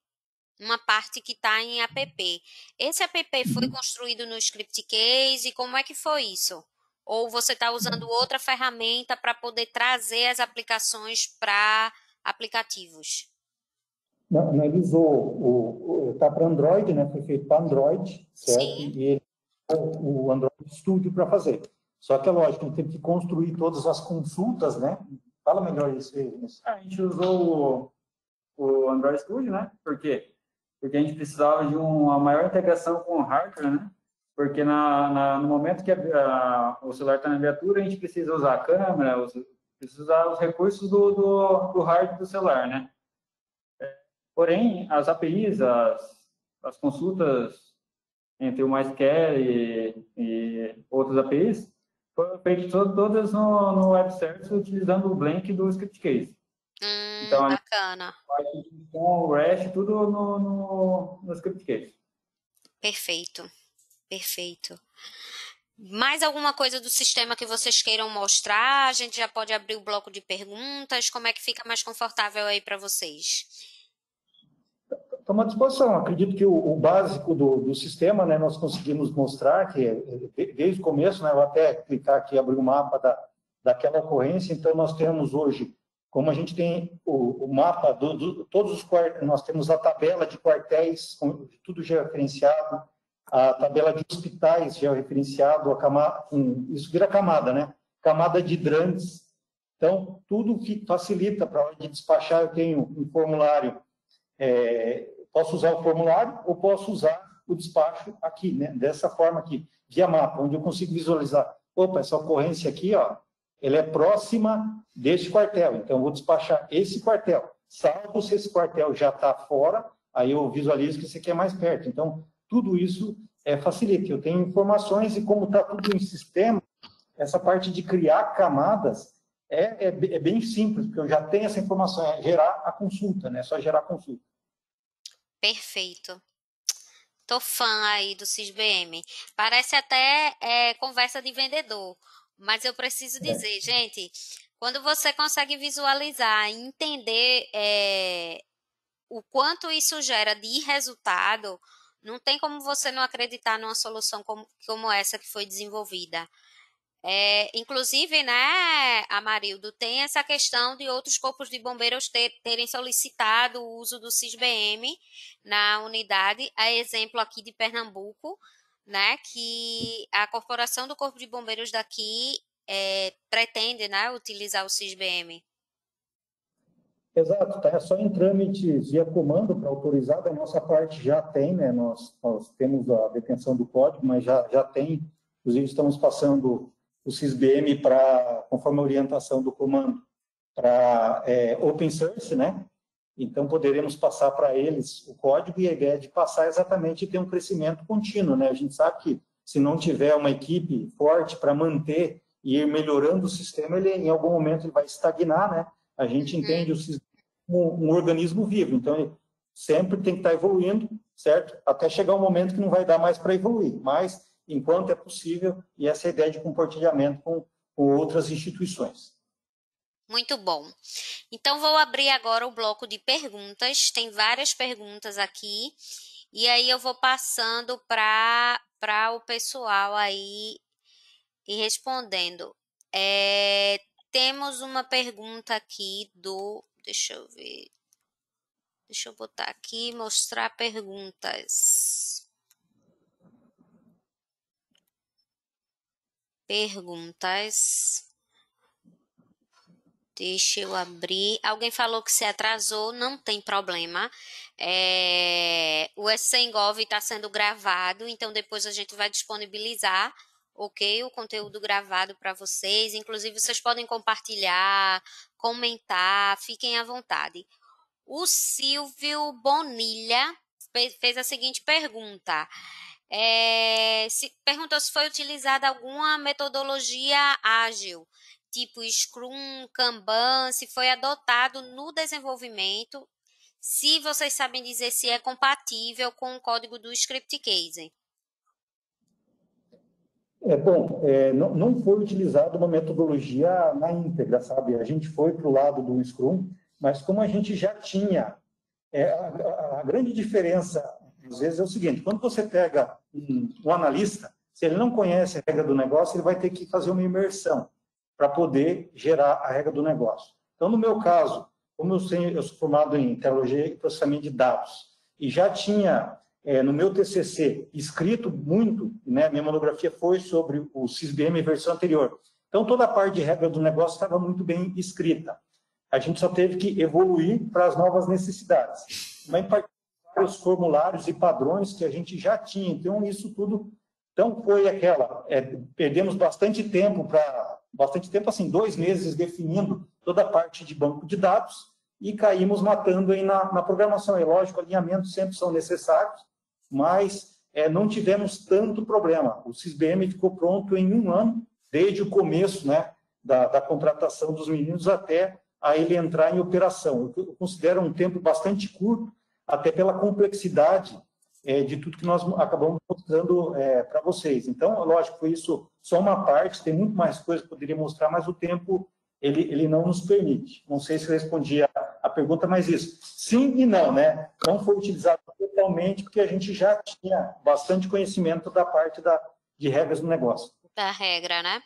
uma parte que está em app. Esse app foi uhum. construído no Script Case, como é que foi isso? Ou você está usando outra ferramenta para poder trazer as aplicações para aplicativos? Não, ele usou, está para Android, né? Foi feito para Android, certo? Sim. E ele o Android Studio para fazer. Só que é lógico, tem que construir todas as consultas, né? Fala melhor isso aí. A gente usou o, o Android Studio, né? Por quê? Porque a gente precisava de uma maior integração com o hardware, né? Porque na, na no momento que a, a, o celular está na viatura, a gente precisa usar a câmera, precisa usar os recursos do, do, do hardware do celular, né? É, porém, as APIs, as, as consultas entre o MySQL e, e outras APIs, foram feitas todas no, no web service utilizando o Blank do Script Case. Hum, então, bacana. Com o REST, tudo no, no, no Script Case. Perfeito, perfeito. Mais alguma coisa do sistema que vocês queiram mostrar? A gente já pode abrir o bloco de perguntas. Como é que fica mais confortável aí para vocês? Estamos à disposição. Acredito que o, o básico do, do, sistema, né, nós conseguimos mostrar que desde o começo, né, eu até clicar aqui abrir o mapa da, daquela ocorrência. Então, nós temos hoje, como a gente tem o, o mapa do, do, todos os quartéis, nós temos a tabela de quartéis, tudo georreferenciado, a tabela de hospitais georreferenciado, a camada, um, isso vira camada, né? Camada de hidrantes. Então, tudo que facilita para a hora de despachar, eu tenho um formulário é, Posso usar o formulário ou posso usar o despacho aqui, né? dessa forma aqui, via mapa, onde eu consigo visualizar. Opa, essa ocorrência aqui, ó, ela é próxima deste quartel, então eu vou despachar esse quartel. Salvo se esse quartel já está fora, aí eu visualizo que esse aqui é mais perto. Então, tudo isso é, facilita. Eu tenho informações e como está tudo em sistema, essa parte de criar camadas é, é, é, bem simples, porque eu já tenho essa informação, é gerar a consulta, né? É só gerar a consulta. Perfeito. Tô fã aí do CISBM. Parece até é, conversa de vendedor, mas eu preciso é. dizer, gente, quando você consegue visualizar e entender é, o quanto isso gera de resultado, não tem como você não acreditar numa solução como, como essa que foi desenvolvida. É, inclusive, né, Amarildo, tem essa questão de outros corpos de bombeiros ter, terem solicitado o uso do CISBM na unidade, a exemplo aqui de Pernambuco, né, que a corporação do Corpo de Bombeiros daqui é, pretende, né, utilizar o CISBM. Exato, tá? Só em trâmites via comando para autorizar, da nossa parte já tem, né? Nós, nós temos a detenção do código, mas já, já tem, inclusive estamos passando o SysBM para, conforme a orientação do comando, para é, open source, né? Então, poderemos passar para eles o código e a ideia de passar exatamente ter um crescimento contínuo, né? A gente sabe que se não tiver uma equipe forte para manter e ir melhorando o sistema, ele em algum momento ele vai estagnar, né? A gente uhum. entende o sistema como um organismo vivo, então ele sempre tem que estar evoluindo, certo? Até chegar um momento que não vai dar mais para evoluir, mas enquanto é possível, e essa é ideia de compartilhamento com, com outras instituições. Muito bom. Então, vou abrir agora o bloco de perguntas. Tem várias perguntas aqui. E aí eu vou passando para o pessoal aí e respondendo. É, temos uma pergunta aqui do. Deixa eu ver. Deixa eu botar aqui mostrar perguntas. Perguntas. Deixa eu abrir. Alguém falou que se atrasou, não tem problema. É... O S100Gov está sendo gravado, então depois a gente vai disponibilizar, ok? O conteúdo gravado para vocês. Inclusive, vocês podem compartilhar, comentar, fiquem à vontade. O Silvio Bonilha fez a seguinte pergunta. É, se, perguntou se foi utilizada alguma metodologia ágil tipo Scrum, Kanban, se foi adotado no desenvolvimento, se vocês sabem dizer se é compatível com o código do Script. É bom, é, não, não foi utilizada uma metodologia na íntegra, sabe? A gente foi para o lado do Scrum, mas como a gente já tinha, é, a, a, grande diferença, às vezes, é o seguinte: quando você pega um, um analista, se ele não conhece a regra do negócio, ele vai ter que fazer uma imersão para poder gerar a regra do negócio. Então, no meu caso, como eu, eu sou formado em teologia e processamento de dados, e já tinha é, no meu TCC escrito muito, né, minha monografia foi sobre o SysBM versão anterior. Então, toda a parte de regra do negócio estava muito bem escrita. A gente só teve que evoluir para as novas necessidades. Mas, em os formulários e padrões que a gente já tinha. Então, isso tudo. Então, foi aquela. É, perdemos bastante tempo para bastante tempo, assim, dois meses definindo toda a parte de banco de dados e caímos matando aí na, na programação. É lógico, alinhamentos sempre são necessários, mas é, não tivemos tanto problema. O SysBM ficou pronto em um ano, desde o começo né, da, da contratação dos meninos até a ele entrar em operação. Eu considero um tempo bastante curto, até pela complexidade é, de tudo que nós acabamos mostrando é, para vocês. Então, lógico, foi isso só uma parte, tem muito mais coisa que poderia mostrar, mas o tempo ele, ele não nos permite. Não sei se respondi a, a pergunta, mas isso. Sim e não, né? Não foi utilizado totalmente, porque a gente já tinha bastante conhecimento da parte da, de regras do negócio. Da regra, né?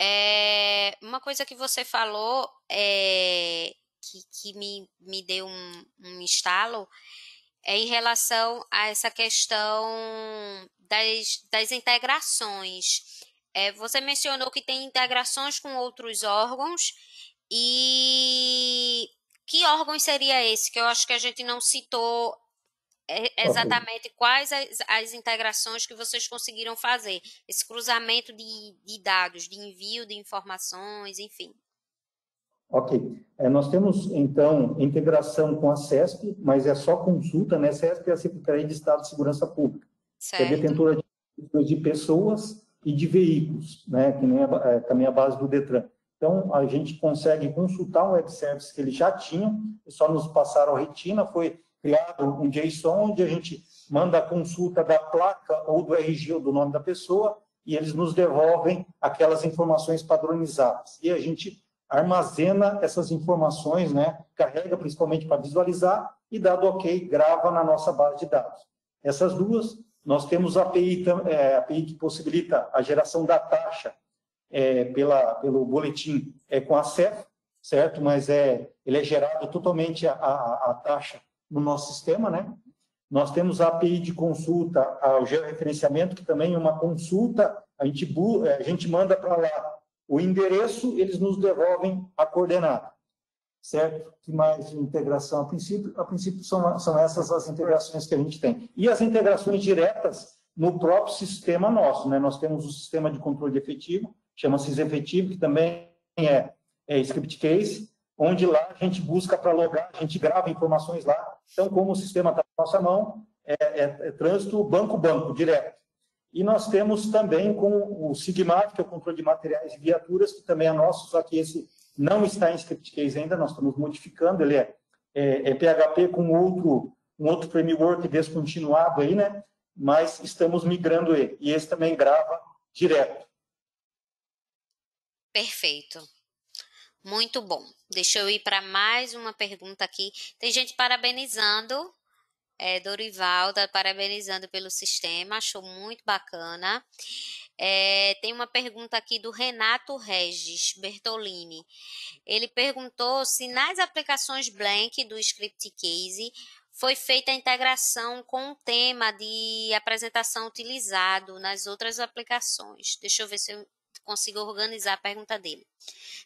É, uma coisa que você falou é, que, que me, me deu um, um estalo é em relação a essa questão das, das integrações. É, você mencionou que tem integrações com outros órgãos e que órgão seria esse? Que eu acho que a gente não citou é, exatamente quais as, as integrações que vocês conseguiram fazer, esse cruzamento de, de dados, de envio de informações, enfim. Ok. É, nós temos, então, integração com a CESP, mas é só consulta, né? CESP é a Secretaria de Estado de Segurança Pública, certo. que é detentora de, de pessoas e de veículos, né? Que nem a, é, também a base do DETRAN. Então, a gente consegue consultar um web service que eles já tinham, só nos passaram a retina, foi criado um JSON onde a gente manda a consulta da placa ou do RG ou do nome da pessoa e eles nos devolvem aquelas informações padronizadas. E a gente armazena essas informações, né, carrega principalmente para visualizar e, dado ok, grava na nossa base de dados. Essas duas, nós temos a API, é, API que possibilita a geração da taxa é, pela, pelo boletim é, com a CEF, certo? Mas é, ele é gerado totalmente a, a, a taxa no nosso sistema, né? Nós temos a API de consulta ao georreferenciamento, que também é uma consulta, a gente, a gente manda para lá o endereço, eles nos devolvem a coordenada. certo? Que mais integração? A princípio, a princípio são, são essas as integrações que a gente tem. E as integrações diretas no próprio sistema nosso, né? Nós temos o sistema de controle de efetivo, chama-se efetivo, que também é, é script case, onde lá a gente busca para logar, a gente grava informações lá. Então, como o sistema está na nossa mão, é, é, é trânsito banco-banco, direto. E nós temos também com o Sigmar, que é o controle de materiais e viaturas, que também é nosso, só que esse não está em script case ainda, nós estamos modificando, ele é, é, é PHP com outro, um outro framework descontinuado aí, né? Mas estamos migrando ele. E esse também grava direto. Perfeito. Muito bom. Deixa eu ir para mais uma pergunta aqui. Tem gente parabenizando é, Dorival tá parabenizando pelo sistema, achou muito bacana. É, tem uma pergunta aqui do Renato Regis Bertolini. Ele perguntou se nas aplicações Blank do Script Case foi feita a integração com o tema de apresentação utilizado nas outras aplicações. Deixa eu ver se eu consigo organizar a pergunta dele.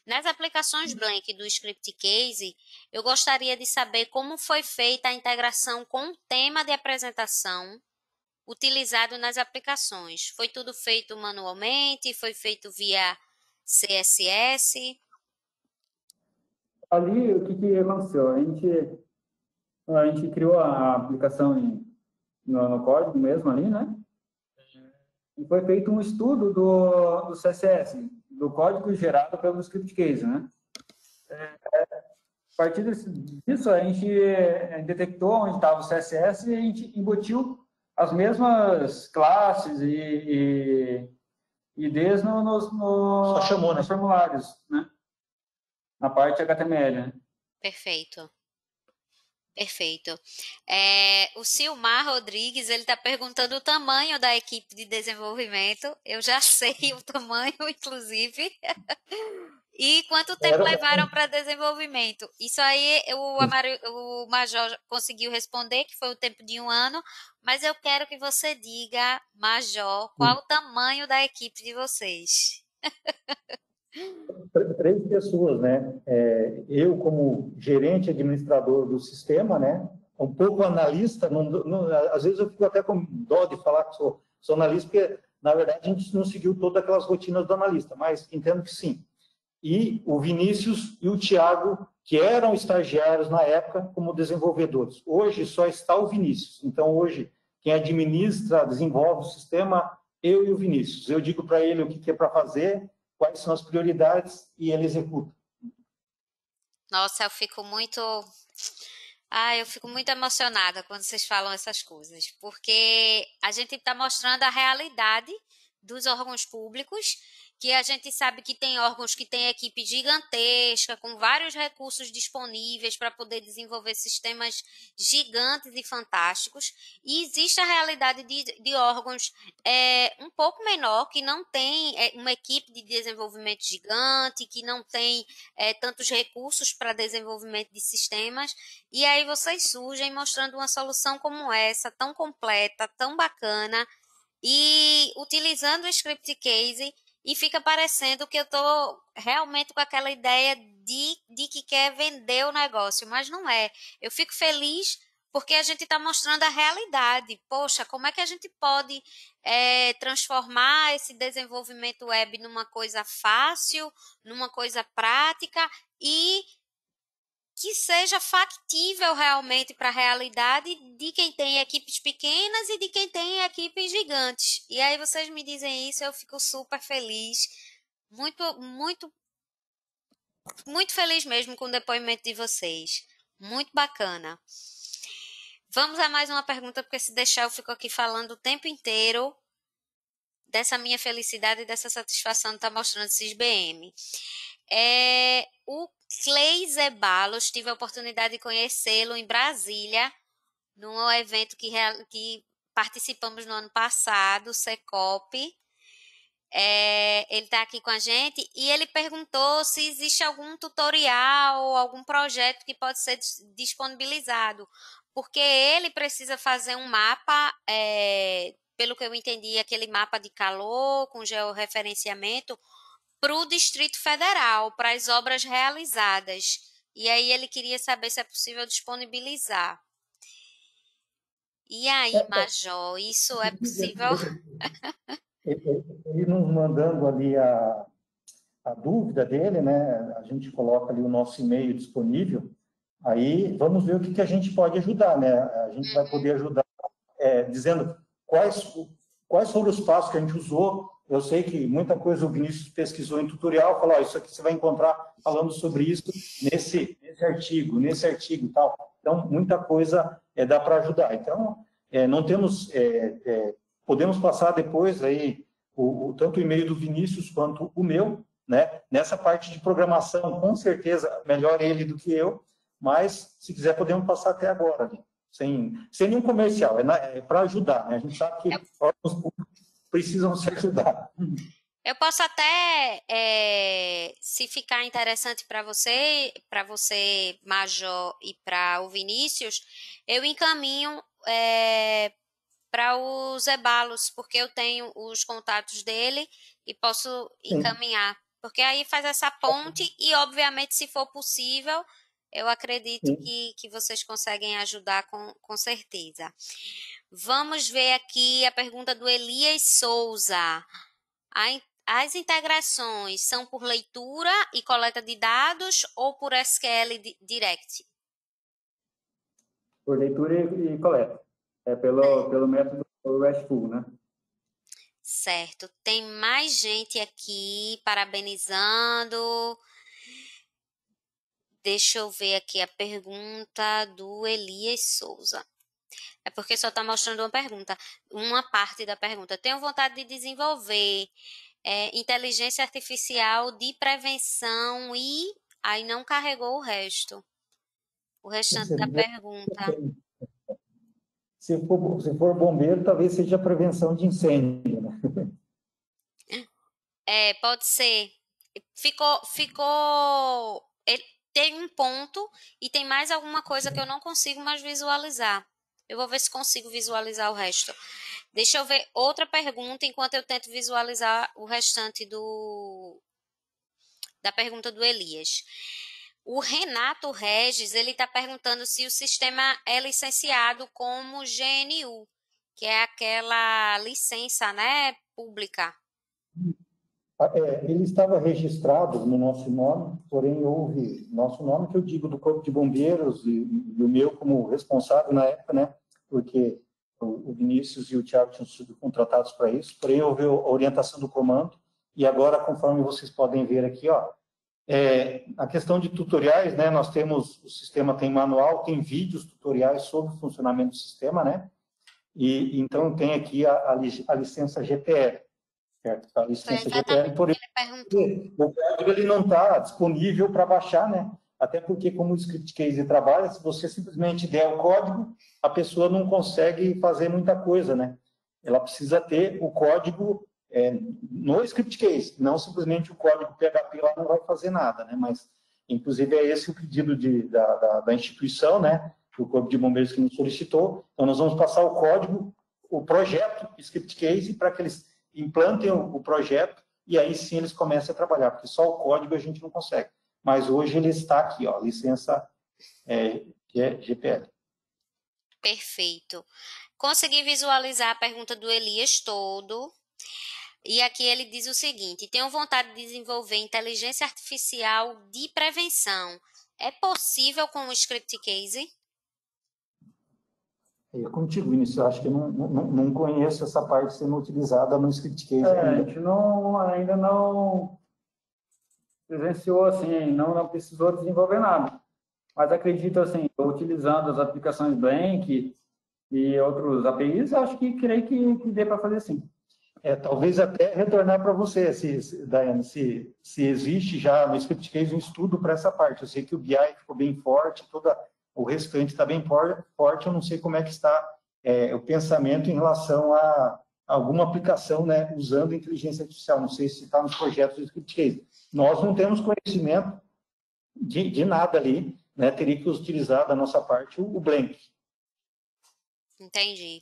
Nas aplicações uhum. Blank do Script Case, eu gostaria de saber como foi feita a integração com o tema de apresentação utilizado nas aplicações. Foi tudo feito manualmente? Foi feito via CSS? Ali, o que, que aconteceu? A gente, a gente criou a aplicação no, no código mesmo ali, né? E foi feito um estudo do, do CSS, do código gerado pelo script case, né? É, a partir disso, a gente é, detectou onde estava o CSS e a gente embutiu as mesmas classes e, e IDs no, no, no, chamou, nos né? formulários, né? Na parte HTML, né? Perfeito. Perfeito. É, o Silmar Rodrigues, ele está perguntando o tamanho da equipe de desenvolvimento. Eu já sei o tamanho, inclusive. e quanto tempo Era... levaram para desenvolvimento? Isso aí o, Amaro, o Major conseguiu responder, que foi o tempo de um ano, mas eu quero que você diga, Major, qual hum. o tamanho da equipe de vocês? três pessoas, né? É, eu como gerente administrador do sistema, né? Um pouco analista, não, não, às vezes eu fico até com dó de falar que sou, sou analista, porque na verdade a gente não seguiu todas aquelas rotinas do analista, mas entendo que sim. E o Vinícius e o Tiago, que eram estagiários na época como desenvolvedores. Hoje só está o Vinícius. Então hoje quem administra, desenvolve o sistema, eu e o Vinícius. Eu digo para ele o que é para fazer, quais são as prioridades e ele executa. Nossa, eu fico muito. Ah, eu fico muito emocionada quando vocês falam essas coisas, porque a gente está mostrando a realidade dos órgãos públicos que a gente sabe que tem órgãos que têm equipe gigantesca, com vários recursos disponíveis para poder desenvolver sistemas gigantes e fantásticos, e existe a realidade de, de órgãos é, um pouco menor, que não tem é, uma equipe de desenvolvimento gigante, que não tem é, tantos recursos para desenvolvimento de sistemas, e aí vocês surgem mostrando uma solução como essa, tão completa, tão bacana, e utilizando o script case e fica parecendo que eu estou realmente com aquela ideia de, de que quer vender o negócio, mas não é. Eu fico feliz porque a gente está mostrando a realidade. Poxa, como é que a gente pode é, transformar esse desenvolvimento web numa coisa fácil, numa coisa prática e que seja factível realmente para a realidade de quem tem equipes pequenas e de quem tem equipes gigantes. E aí vocês me dizem isso, eu fico super feliz, muito, muito, muito feliz mesmo com o depoimento de vocês. Muito bacana. Vamos a mais uma pergunta, porque se deixar eu fico aqui falando o tempo inteiro dessa minha felicidade e dessa satisfação de estar mostrando esses BM. É, o Clay Zebalos, tive a oportunidade de conhecê-lo em Brasília, num evento que, que participamos no ano passado, o Secop. É, ele está aqui com a gente e ele perguntou se existe algum tutorial ou algum projeto que pode ser disponibilizado, porque ele precisa fazer um mapa, é, pelo que eu entendi, aquele mapa de calor com georreferenciamento, para o Distrito Federal, para as obras realizadas. E aí ele queria saber se é possível disponibilizar. E aí, é, é. Major, isso é possível? Ele nos mandando ali a, a dúvida dele, né? A gente coloca ali o nosso e-mail disponível. Aí vamos ver o que, que a gente pode ajudar, né? A gente vai poder uhum. ajudar é, dizendo quais, quais foram os passos que a gente usou. Eu sei que muita coisa o Vinícius pesquisou em tutorial, falou, oh, isso aqui você vai encontrar falando sobre isso nesse, nesse artigo, nesse artigo e tal. Então, muita coisa é, dá para ajudar. Então, é, não temos, é, é, podemos passar depois aí o, o, tanto o e-mail do Vinícius quanto o meu, né? Nessa parte de programação, com certeza, melhor ele do que eu, mas se quiser podemos passar até agora, né? sem, sem nenhum comercial, é, é para ajudar, né? A gente sabe que órgãos públicos precisam se ajudar. Eu posso até, é, se ficar interessante para você, para você, Major, e para o Vinícius, eu encaminho é, para os Ebalos, porque eu tenho os contatos dele e posso encaminhar. Porque aí faz essa ponte e, obviamente, se for possível, eu acredito que, que vocês conseguem ajudar com, com certeza. Vamos ver aqui a pergunta do Elias Souza. As integrações são por leitura e coleta de dados ou por SQL Direct? Por leitura e, coleta. É pelo, é. pelo método RESTful, né? Certo. Tem mais gente aqui parabenizando. Deixa eu ver aqui a pergunta do Elias Souza. É porque só está mostrando uma pergunta, uma parte da pergunta. Tenho vontade de desenvolver é, inteligência artificial de prevenção e aí não carregou o resto. O restante da pergunta. Se for, se for bombeiro, talvez seja prevenção de incêndio. Né? É, pode ser. Ficou, ficou. Ele tem um ponto e tem mais alguma coisa que eu não consigo mais visualizar. Eu vou ver se consigo visualizar o resto. Deixa eu ver outra pergunta enquanto eu tento visualizar o restante do da pergunta do Elias. O Renato Regis, ele está perguntando se o sistema é licenciado como GNU, que é aquela licença, né, pública. Ah, é, ele estava registrado no nosso nome, porém houve nosso nome que eu digo do Corpo de Bombeiros e, e o meu como responsável na época, né, porque o Vinícius e o Tiago tinham sido contratados para isso, porém houve a orientação do comando, e agora, conforme vocês podem ver aqui, ó, é, a questão de tutoriais, né, nós temos, o sistema tem manual, tem vídeos tutoriais sobre o funcionamento do sistema, né, e então tem aqui a, a, a licença GPL? A licença GPL, por isso, o código ele não está disponível para baixar, né, até porque, como o script case trabalha, se você simplesmente der o código, a pessoa não consegue fazer muita coisa, né? Ela precisa ter o código é, no script case, não simplesmente o código PHP lá não vai fazer nada, né? Mas, inclusive, é esse o pedido de, da, da, da instituição, né? O Corpo de Bombeiros que nos solicitou. Então, nós vamos passar o código, o projeto, script case, para que eles implantem o, projeto e aí sim eles comecem a trabalhar, porque só o código a gente não consegue mas hoje ele está aqui, ó, licença é, é GPL. Perfeito. Consegui visualizar a pergunta do Elias todo. E aqui ele diz o seguinte: tenho vontade de desenvolver inteligência artificial de prevenção. É possível com o script case? É contigo, Vinícius. Eu acho que não, não, não conheço essa parte sendo utilizada no script case. É, a gente não, ainda não presenciou assim, não, não precisou desenvolver nada. Mas acredito assim, utilizando as aplicações Blank e outros APIs, acho que creio que, que dê para fazer sim. É, talvez até retornar para você, se, Daiane, se, se existe já no Script Case um estudo para essa parte. Eu sei que o BI ficou bem forte, toda, o restante está bem forte, eu não sei como é que está é, o pensamento em relação a alguma aplicação né, usando inteligência artificial. Não sei se está nos projetos do Script Case. Nós não temos conhecimento de, de nada ali, né? Teria que utilizar da nossa parte o, o Blank. Entendi.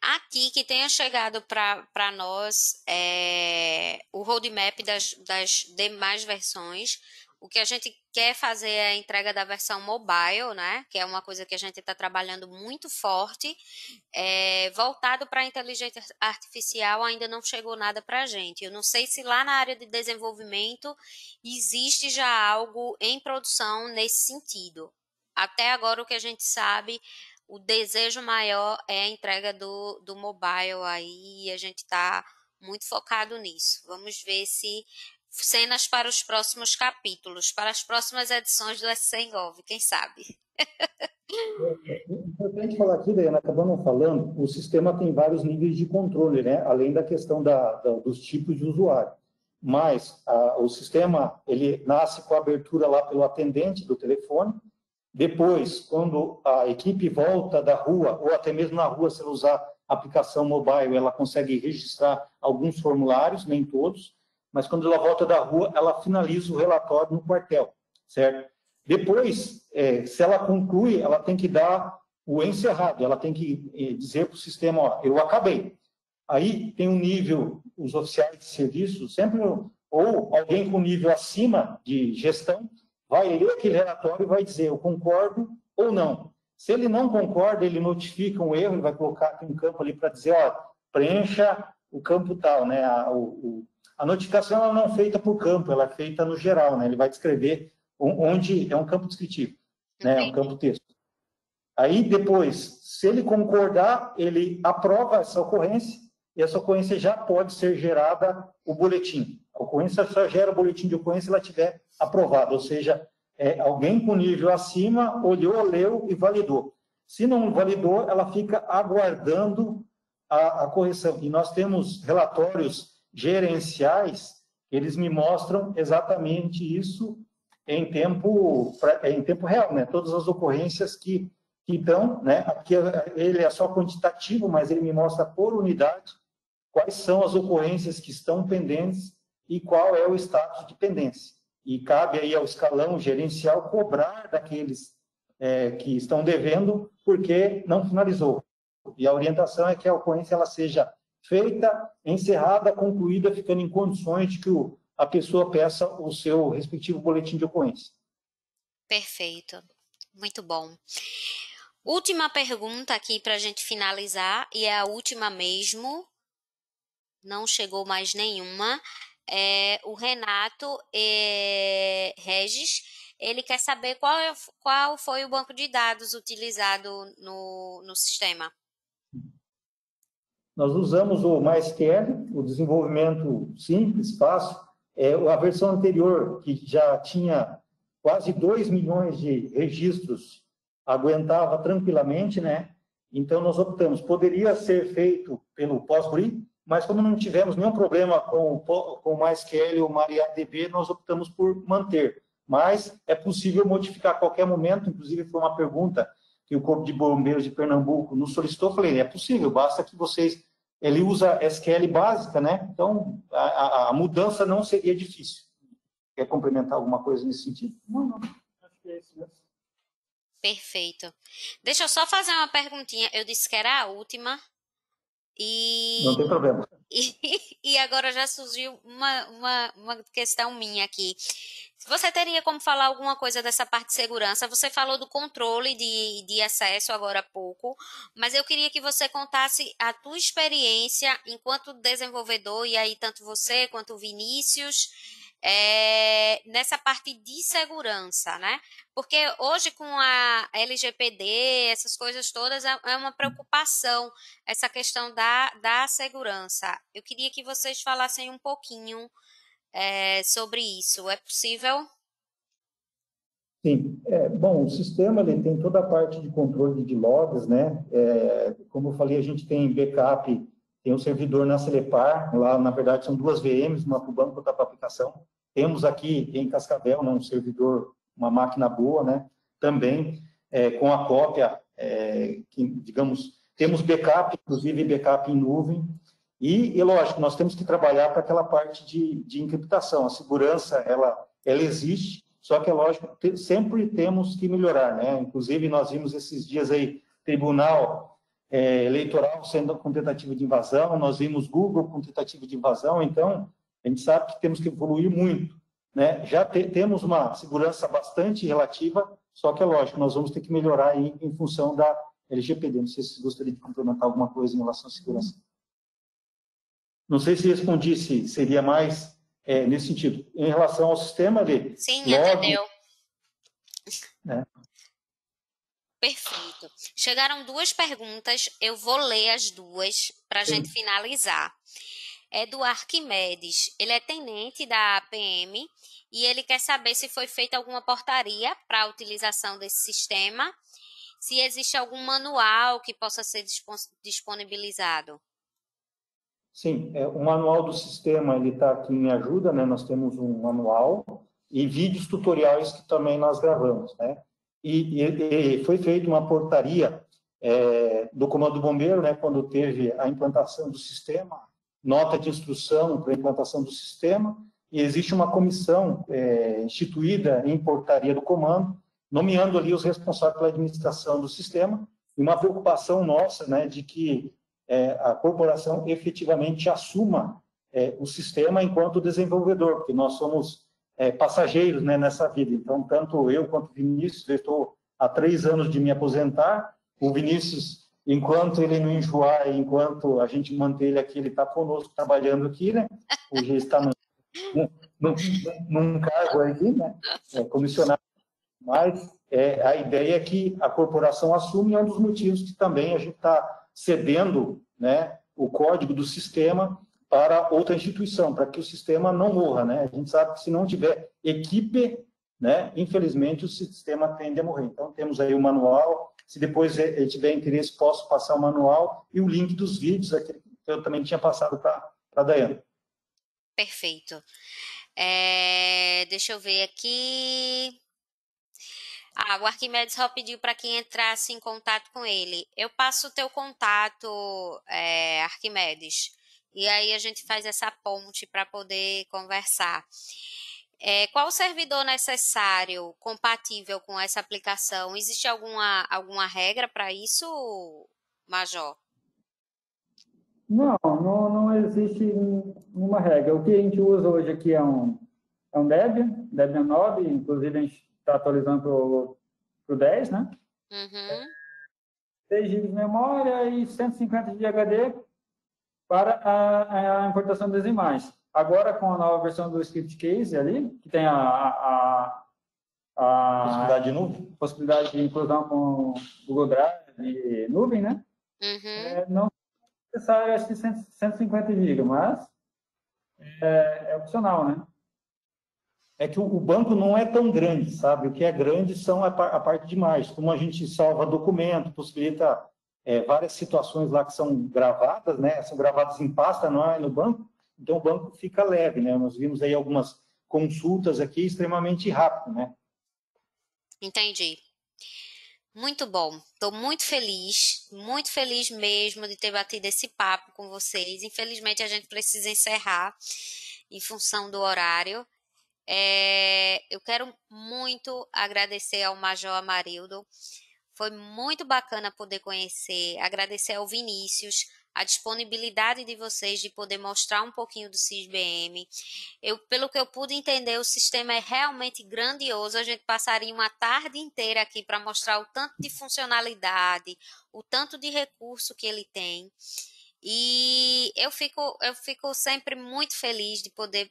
Aqui que tenha chegado para nós é, o roadmap das, das demais versões, O que a gente quer fazer é a entrega da versão mobile, né? Que é uma coisa que a gente está trabalhando muito forte. É, voltado para a inteligência artificial, ainda não chegou nada para a gente. Eu não sei se lá na área de desenvolvimento existe já algo em produção nesse sentido. Até agora, o que a gente sabe, o desejo maior é a entrega do, do mobile aí, e a gente está muito focado nisso. Vamos ver se cenas para os próximos capítulos, para as próximas edições do S100 quem sabe. É importante falar aqui, Diana, acabamos falando, o sistema tem vários níveis de controle, né? além da questão da, da dos tipos de usuário. Mas a, o sistema, ele nasce com a abertura lá pelo atendente do telefone, depois, quando a equipe volta da rua, ou até mesmo na rua, se ela usar aplicação mobile, ela consegue registrar alguns formulários, nem todos, mas quando ela volta da rua, ela finaliza o relatório no quartel, certo? Depois, é, se ela conclui, ela tem que dar o encerrado, ela tem que é, dizer para o sistema, ó, eu acabei. Aí tem um nível, os oficiais de serviço, sempre, ou alguém com nível acima de gestão, vai ler aquele relatório e vai dizer, eu concordo ou não. Se ele não concorda, ele notifica um erro, ele vai colocar um campo ali para dizer, ó, preencha o campo tal, né? A, o, a notificação ela não é feita por campo, ela é feita no geral, né? Ele vai descrever onde é um campo descritivo, né? É um campo texto. Aí depois, se ele concordar, ele aprova essa ocorrência e essa ocorrência já pode ser gerada o boletim. A ocorrência só gera o boletim de ocorrência se ela tiver aprovado, ou seja, é, alguém com nível acima olhou, leu e validou. Se não validou, ela fica aguardando a, a correção. E nós temos relatórios gerenciais, eles me mostram exatamente isso em tempo, em tempo real, né? Todas as ocorrências que, dão, né? Aqui ele é só quantitativo, mas ele me mostra por unidade quais são as ocorrências que estão pendentes e qual é o status de pendência. E cabe aí ao escalão gerencial cobrar daqueles é, que estão devendo porque não finalizou. E a orientação é que a ocorrência ela seja feita, encerrada, concluída, ficando em condições de que o, a pessoa peça o seu respectivo boletim de ocorrência. Perfeito. Muito bom. Última pergunta aqui para a gente finalizar, e é a última mesmo. Não chegou mais nenhuma é, o Renato é, Regis, ele quer saber qual, é, qual foi o banco de dados utilizado no, no sistema. Nós usamos o MySQL, o desenvolvimento simples, fácil. É, a versão anterior, que já tinha quase 2 milhões de registros, aguentava tranquilamente, né? Então, nós optamos, poderia ser feito pelo Postgre, mas como não tivemos nenhum problema com, com o MySQL ou MariaDB, nós optamos por manter. Mas é possível modificar a qualquer momento, inclusive foi uma pergunta que o Corpo de Bombeiros de Pernambuco nos solicitou, eu falei, é possível, basta que vocês, ele usa SQL básica, né? Então, a, a, a mudança não seria difícil. Quer complementar alguma coisa nesse sentido? Não, não, acho que é isso mesmo. Perfeito. Deixa eu só fazer uma perguntinha. Eu disse que era a última, e, Não tem problema. E, e agora já surgiu uma, uma, uma questão minha aqui. Você teria como falar alguma coisa dessa parte de segurança? Você falou do controle de, de acesso agora há pouco, mas eu queria que você contasse a tua experiência enquanto desenvolvedor, e aí tanto você quanto o Vinícius, é, nessa parte de segurança, né? Porque hoje com a LGPD, essas coisas todas, é, é uma preocupação essa questão da, da segurança. Eu queria que vocês falassem um pouquinho é, sobre isso. É possível? Sim. É, bom, o sistema ele tem toda a parte de controle de logs, né? É, como eu falei, a gente tem backup, tem um servidor na Celepar, lá na verdade são duas VMs, uma para o banco e outra para a aplicação. Temos aqui em Cascavel né, um servidor, uma máquina boa, né? Também é, com a cópia, é, que, digamos, temos backup, inclusive backup em nuvem. E, e lógico, nós temos que trabalhar para aquela parte de, de encriptação. A segurança, ela, ela existe, só que é lógico, te, sempre temos que melhorar, né? Inclusive, nós vimos esses dias aí, tribunal é, eleitoral sendo com tentativa de invasão, nós vimos Google com tentativa de invasão, então a gente sabe que temos que evoluir muito. né, já te, temos uma segurança bastante relativa, só que é lógico, nós vamos ter que melhorar aí em função da LGPD. Não sei se vocês gostariam de complementar alguma coisa em relação à segurança. Não sei se respondi se seria mais é, nesse sentido. Em relação ao sistema de. Sim, log, entendeu. Né? Perfeito. Chegaram duas perguntas, eu vou ler as duas para a gente finalizar. É do Arquimedes. Ele é tenente da APM e ele quer saber se foi feita alguma portaria para a utilização desse sistema, se existe algum manual que possa ser disponibilizado. Sim, é, o manual do sistema ele está aqui em ajuda, né? Nós temos um manual e vídeos tutoriais que também nós gravamos, né? E, e, e foi feita uma portaria é, do Comando do Bombeiro, né? Quando teve a implantação do sistema, nota de instrução para implantação do sistema, e existe uma comissão é, instituída em portaria do Comando, nomeando ali os responsáveis pela administração do sistema, e uma preocupação nossa, né? De que é, a corporação efetivamente assuma é, o sistema enquanto desenvolvedor, porque nós somos é, passageiros né, nessa vida. Então, tanto eu quanto o Vinícius, eu estou há três anos de me aposentar, o Vinícius, enquanto ele não enjoar, enquanto a gente manter ele aqui, ele está conosco trabalhando aqui, né? Hoje ele está num, num, cargo aqui, né? É, comissionado. Mas é, a ideia é que a corporação assume, é um dos motivos que também a gente está cedendo né, o código do sistema para outra instituição, para que o sistema não morra. Né? A gente sabe que se não tiver equipe, né, infelizmente o sistema tende a morrer. Então, temos aí o manual. Se depois ele tiver interesse, posso passar o manual e o link dos vídeos, que eu também tinha passado para a Dayana. Perfeito. É, deixa eu ver aqui. Ah, o Arquimedes só pediu para quem entrasse em contato com ele. Eu passo o teu contato, é, Arquimedes, e aí a gente faz essa ponte para poder conversar. É, qual o servidor necessário compatível com essa aplicação? Existe alguma, alguma regra para isso, Major? Não, não, não existe nenhuma regra. O que a gente usa hoje aqui é um, é um Debian, Debian 9, inclusive a gente está atualizando para o 10, né? Uhum. 6 GB de memória e 150 de HD para a, a, importação das imagens. Agora, com a nova versão do Script Case ali, que tem a, a, a possibilidade de nuvem, possibilidade de inclusão com Google Drive e nuvem, né? Uhum. É, não é necessário, acho que 150 GB, mas é, é opcional, né? É que o, banco não é tão grande, sabe? O que é grande são a, parte de mais, como a gente salva documento, possibilita é, várias situações lá que são gravadas, né? São gravadas em pasta, não é no banco, então o banco fica leve, né? Nós vimos aí algumas consultas aqui extremamente rápido, né? Entendi. Muito bom. Estou muito feliz, muito feliz mesmo de ter batido esse papo com vocês. Infelizmente a gente precisa encerrar em função do horário. É, eu quero muito agradecer ao Major Amarildo. Foi muito bacana poder conhecer, agradecer ao Vinícius, a disponibilidade de vocês de poder mostrar um pouquinho do CISBM. Eu, pelo que eu pude entender, o sistema é realmente grandioso. A gente passaria uma tarde inteira aqui para mostrar o tanto de funcionalidade, o tanto de recurso que ele tem. E eu fico, eu fico sempre muito feliz de poder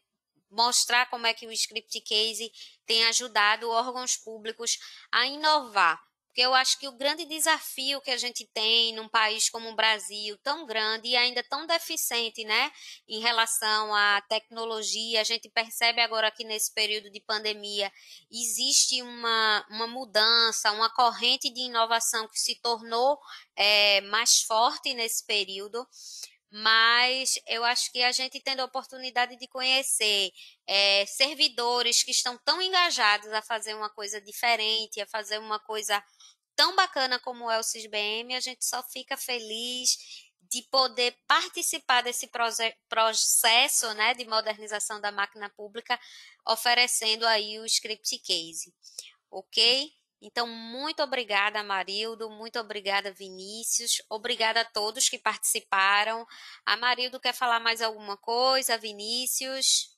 mostrar como é que o script case tem ajudado órgãos públicos a inovar. Porque eu acho que o grande desafio que a gente tem num país como o Brasil, tão grande e ainda tão deficiente, né, em relação à tecnologia, a gente percebe agora que nesse período de pandemia existe uma, uma mudança, uma corrente de inovação que se tornou é, mais forte nesse período mas eu acho que a gente tendo a oportunidade de conhecer é, servidores que estão tão engajados a fazer uma coisa diferente, a fazer uma coisa tão bacana como é o CISBM, a gente só fica feliz de poder participar desse processo né, de modernização da máquina pública, oferecendo aí o script case. Ok? Então, muito obrigada, Amarildo, muito obrigada, Vinícius, obrigada a todos que participaram. Amarildo quer falar mais alguma coisa? Vinícius?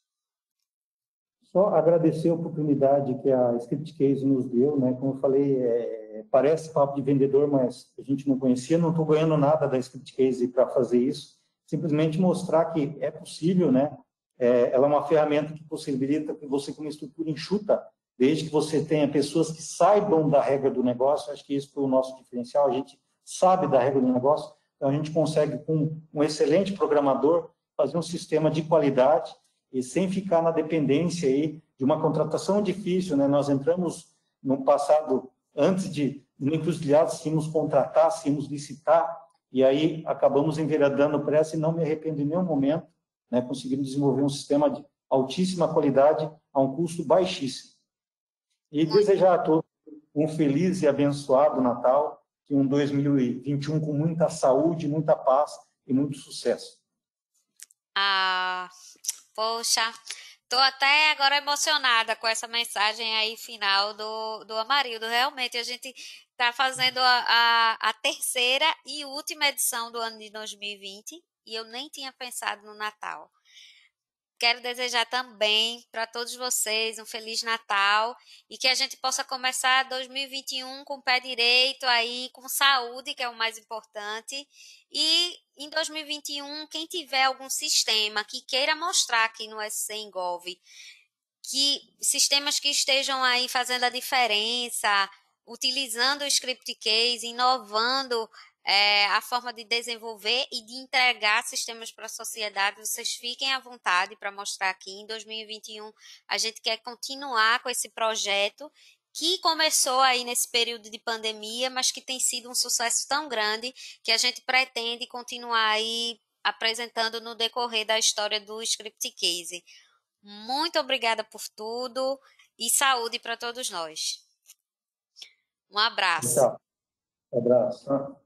Só agradecer a oportunidade que a Script Case nos deu, né? Como eu falei, é, parece papo de vendedor, mas a gente não conhecia, não estou ganhando nada da Script Case para fazer isso. Simplesmente mostrar que é possível, né? É, ela é uma ferramenta que possibilita que você, com uma estrutura enxuta, desde que você tenha pessoas que saibam da regra do negócio, acho que isso foi o nosso diferencial, a gente sabe da regra do negócio, então a gente consegue, com um excelente programador, fazer um sistema de qualidade e sem ficar na dependência aí de uma contratação difícil, né? Nós entramos no passado, antes de no encruzilhado, íamos contratar, íamos licitar, e aí acabamos enveredando pressa e não me arrependo em nenhum momento, né? Conseguimos desenvolver um sistema de altíssima qualidade a um custo baixíssimo. E desejar a todos um feliz e abençoado Natal, que um 2021 com muita saúde, muita paz e muito sucesso. Ah, poxa, tô até agora emocionada com essa mensagem aí final do, do Amarildo. Realmente, a gente está fazendo a, a, a terceira e última edição do ano de 2020 e eu nem tinha pensado no Natal. Quero desejar também para todos vocês um feliz Natal e que a gente possa começar 2021 com o pé direito aí, com saúde, que é o mais importante. E em 2021, quem tiver algum sistema que queira mostrar aqui no SC Engolve que sistemas que estejam aí fazendo a diferença, utilizando o script case, inovando é, a forma de desenvolver e de entregar sistemas para a sociedade. Vocês fiquem à vontade para mostrar aqui. Em 2021, a gente quer continuar com esse projeto que começou aí nesse período de pandemia, mas que tem sido um sucesso tão grande que a gente pretende continuar aí apresentando no decorrer da história do Script Case. Muito obrigada por tudo e saúde para todos nós. Um abraço. Tchau. Um abraço.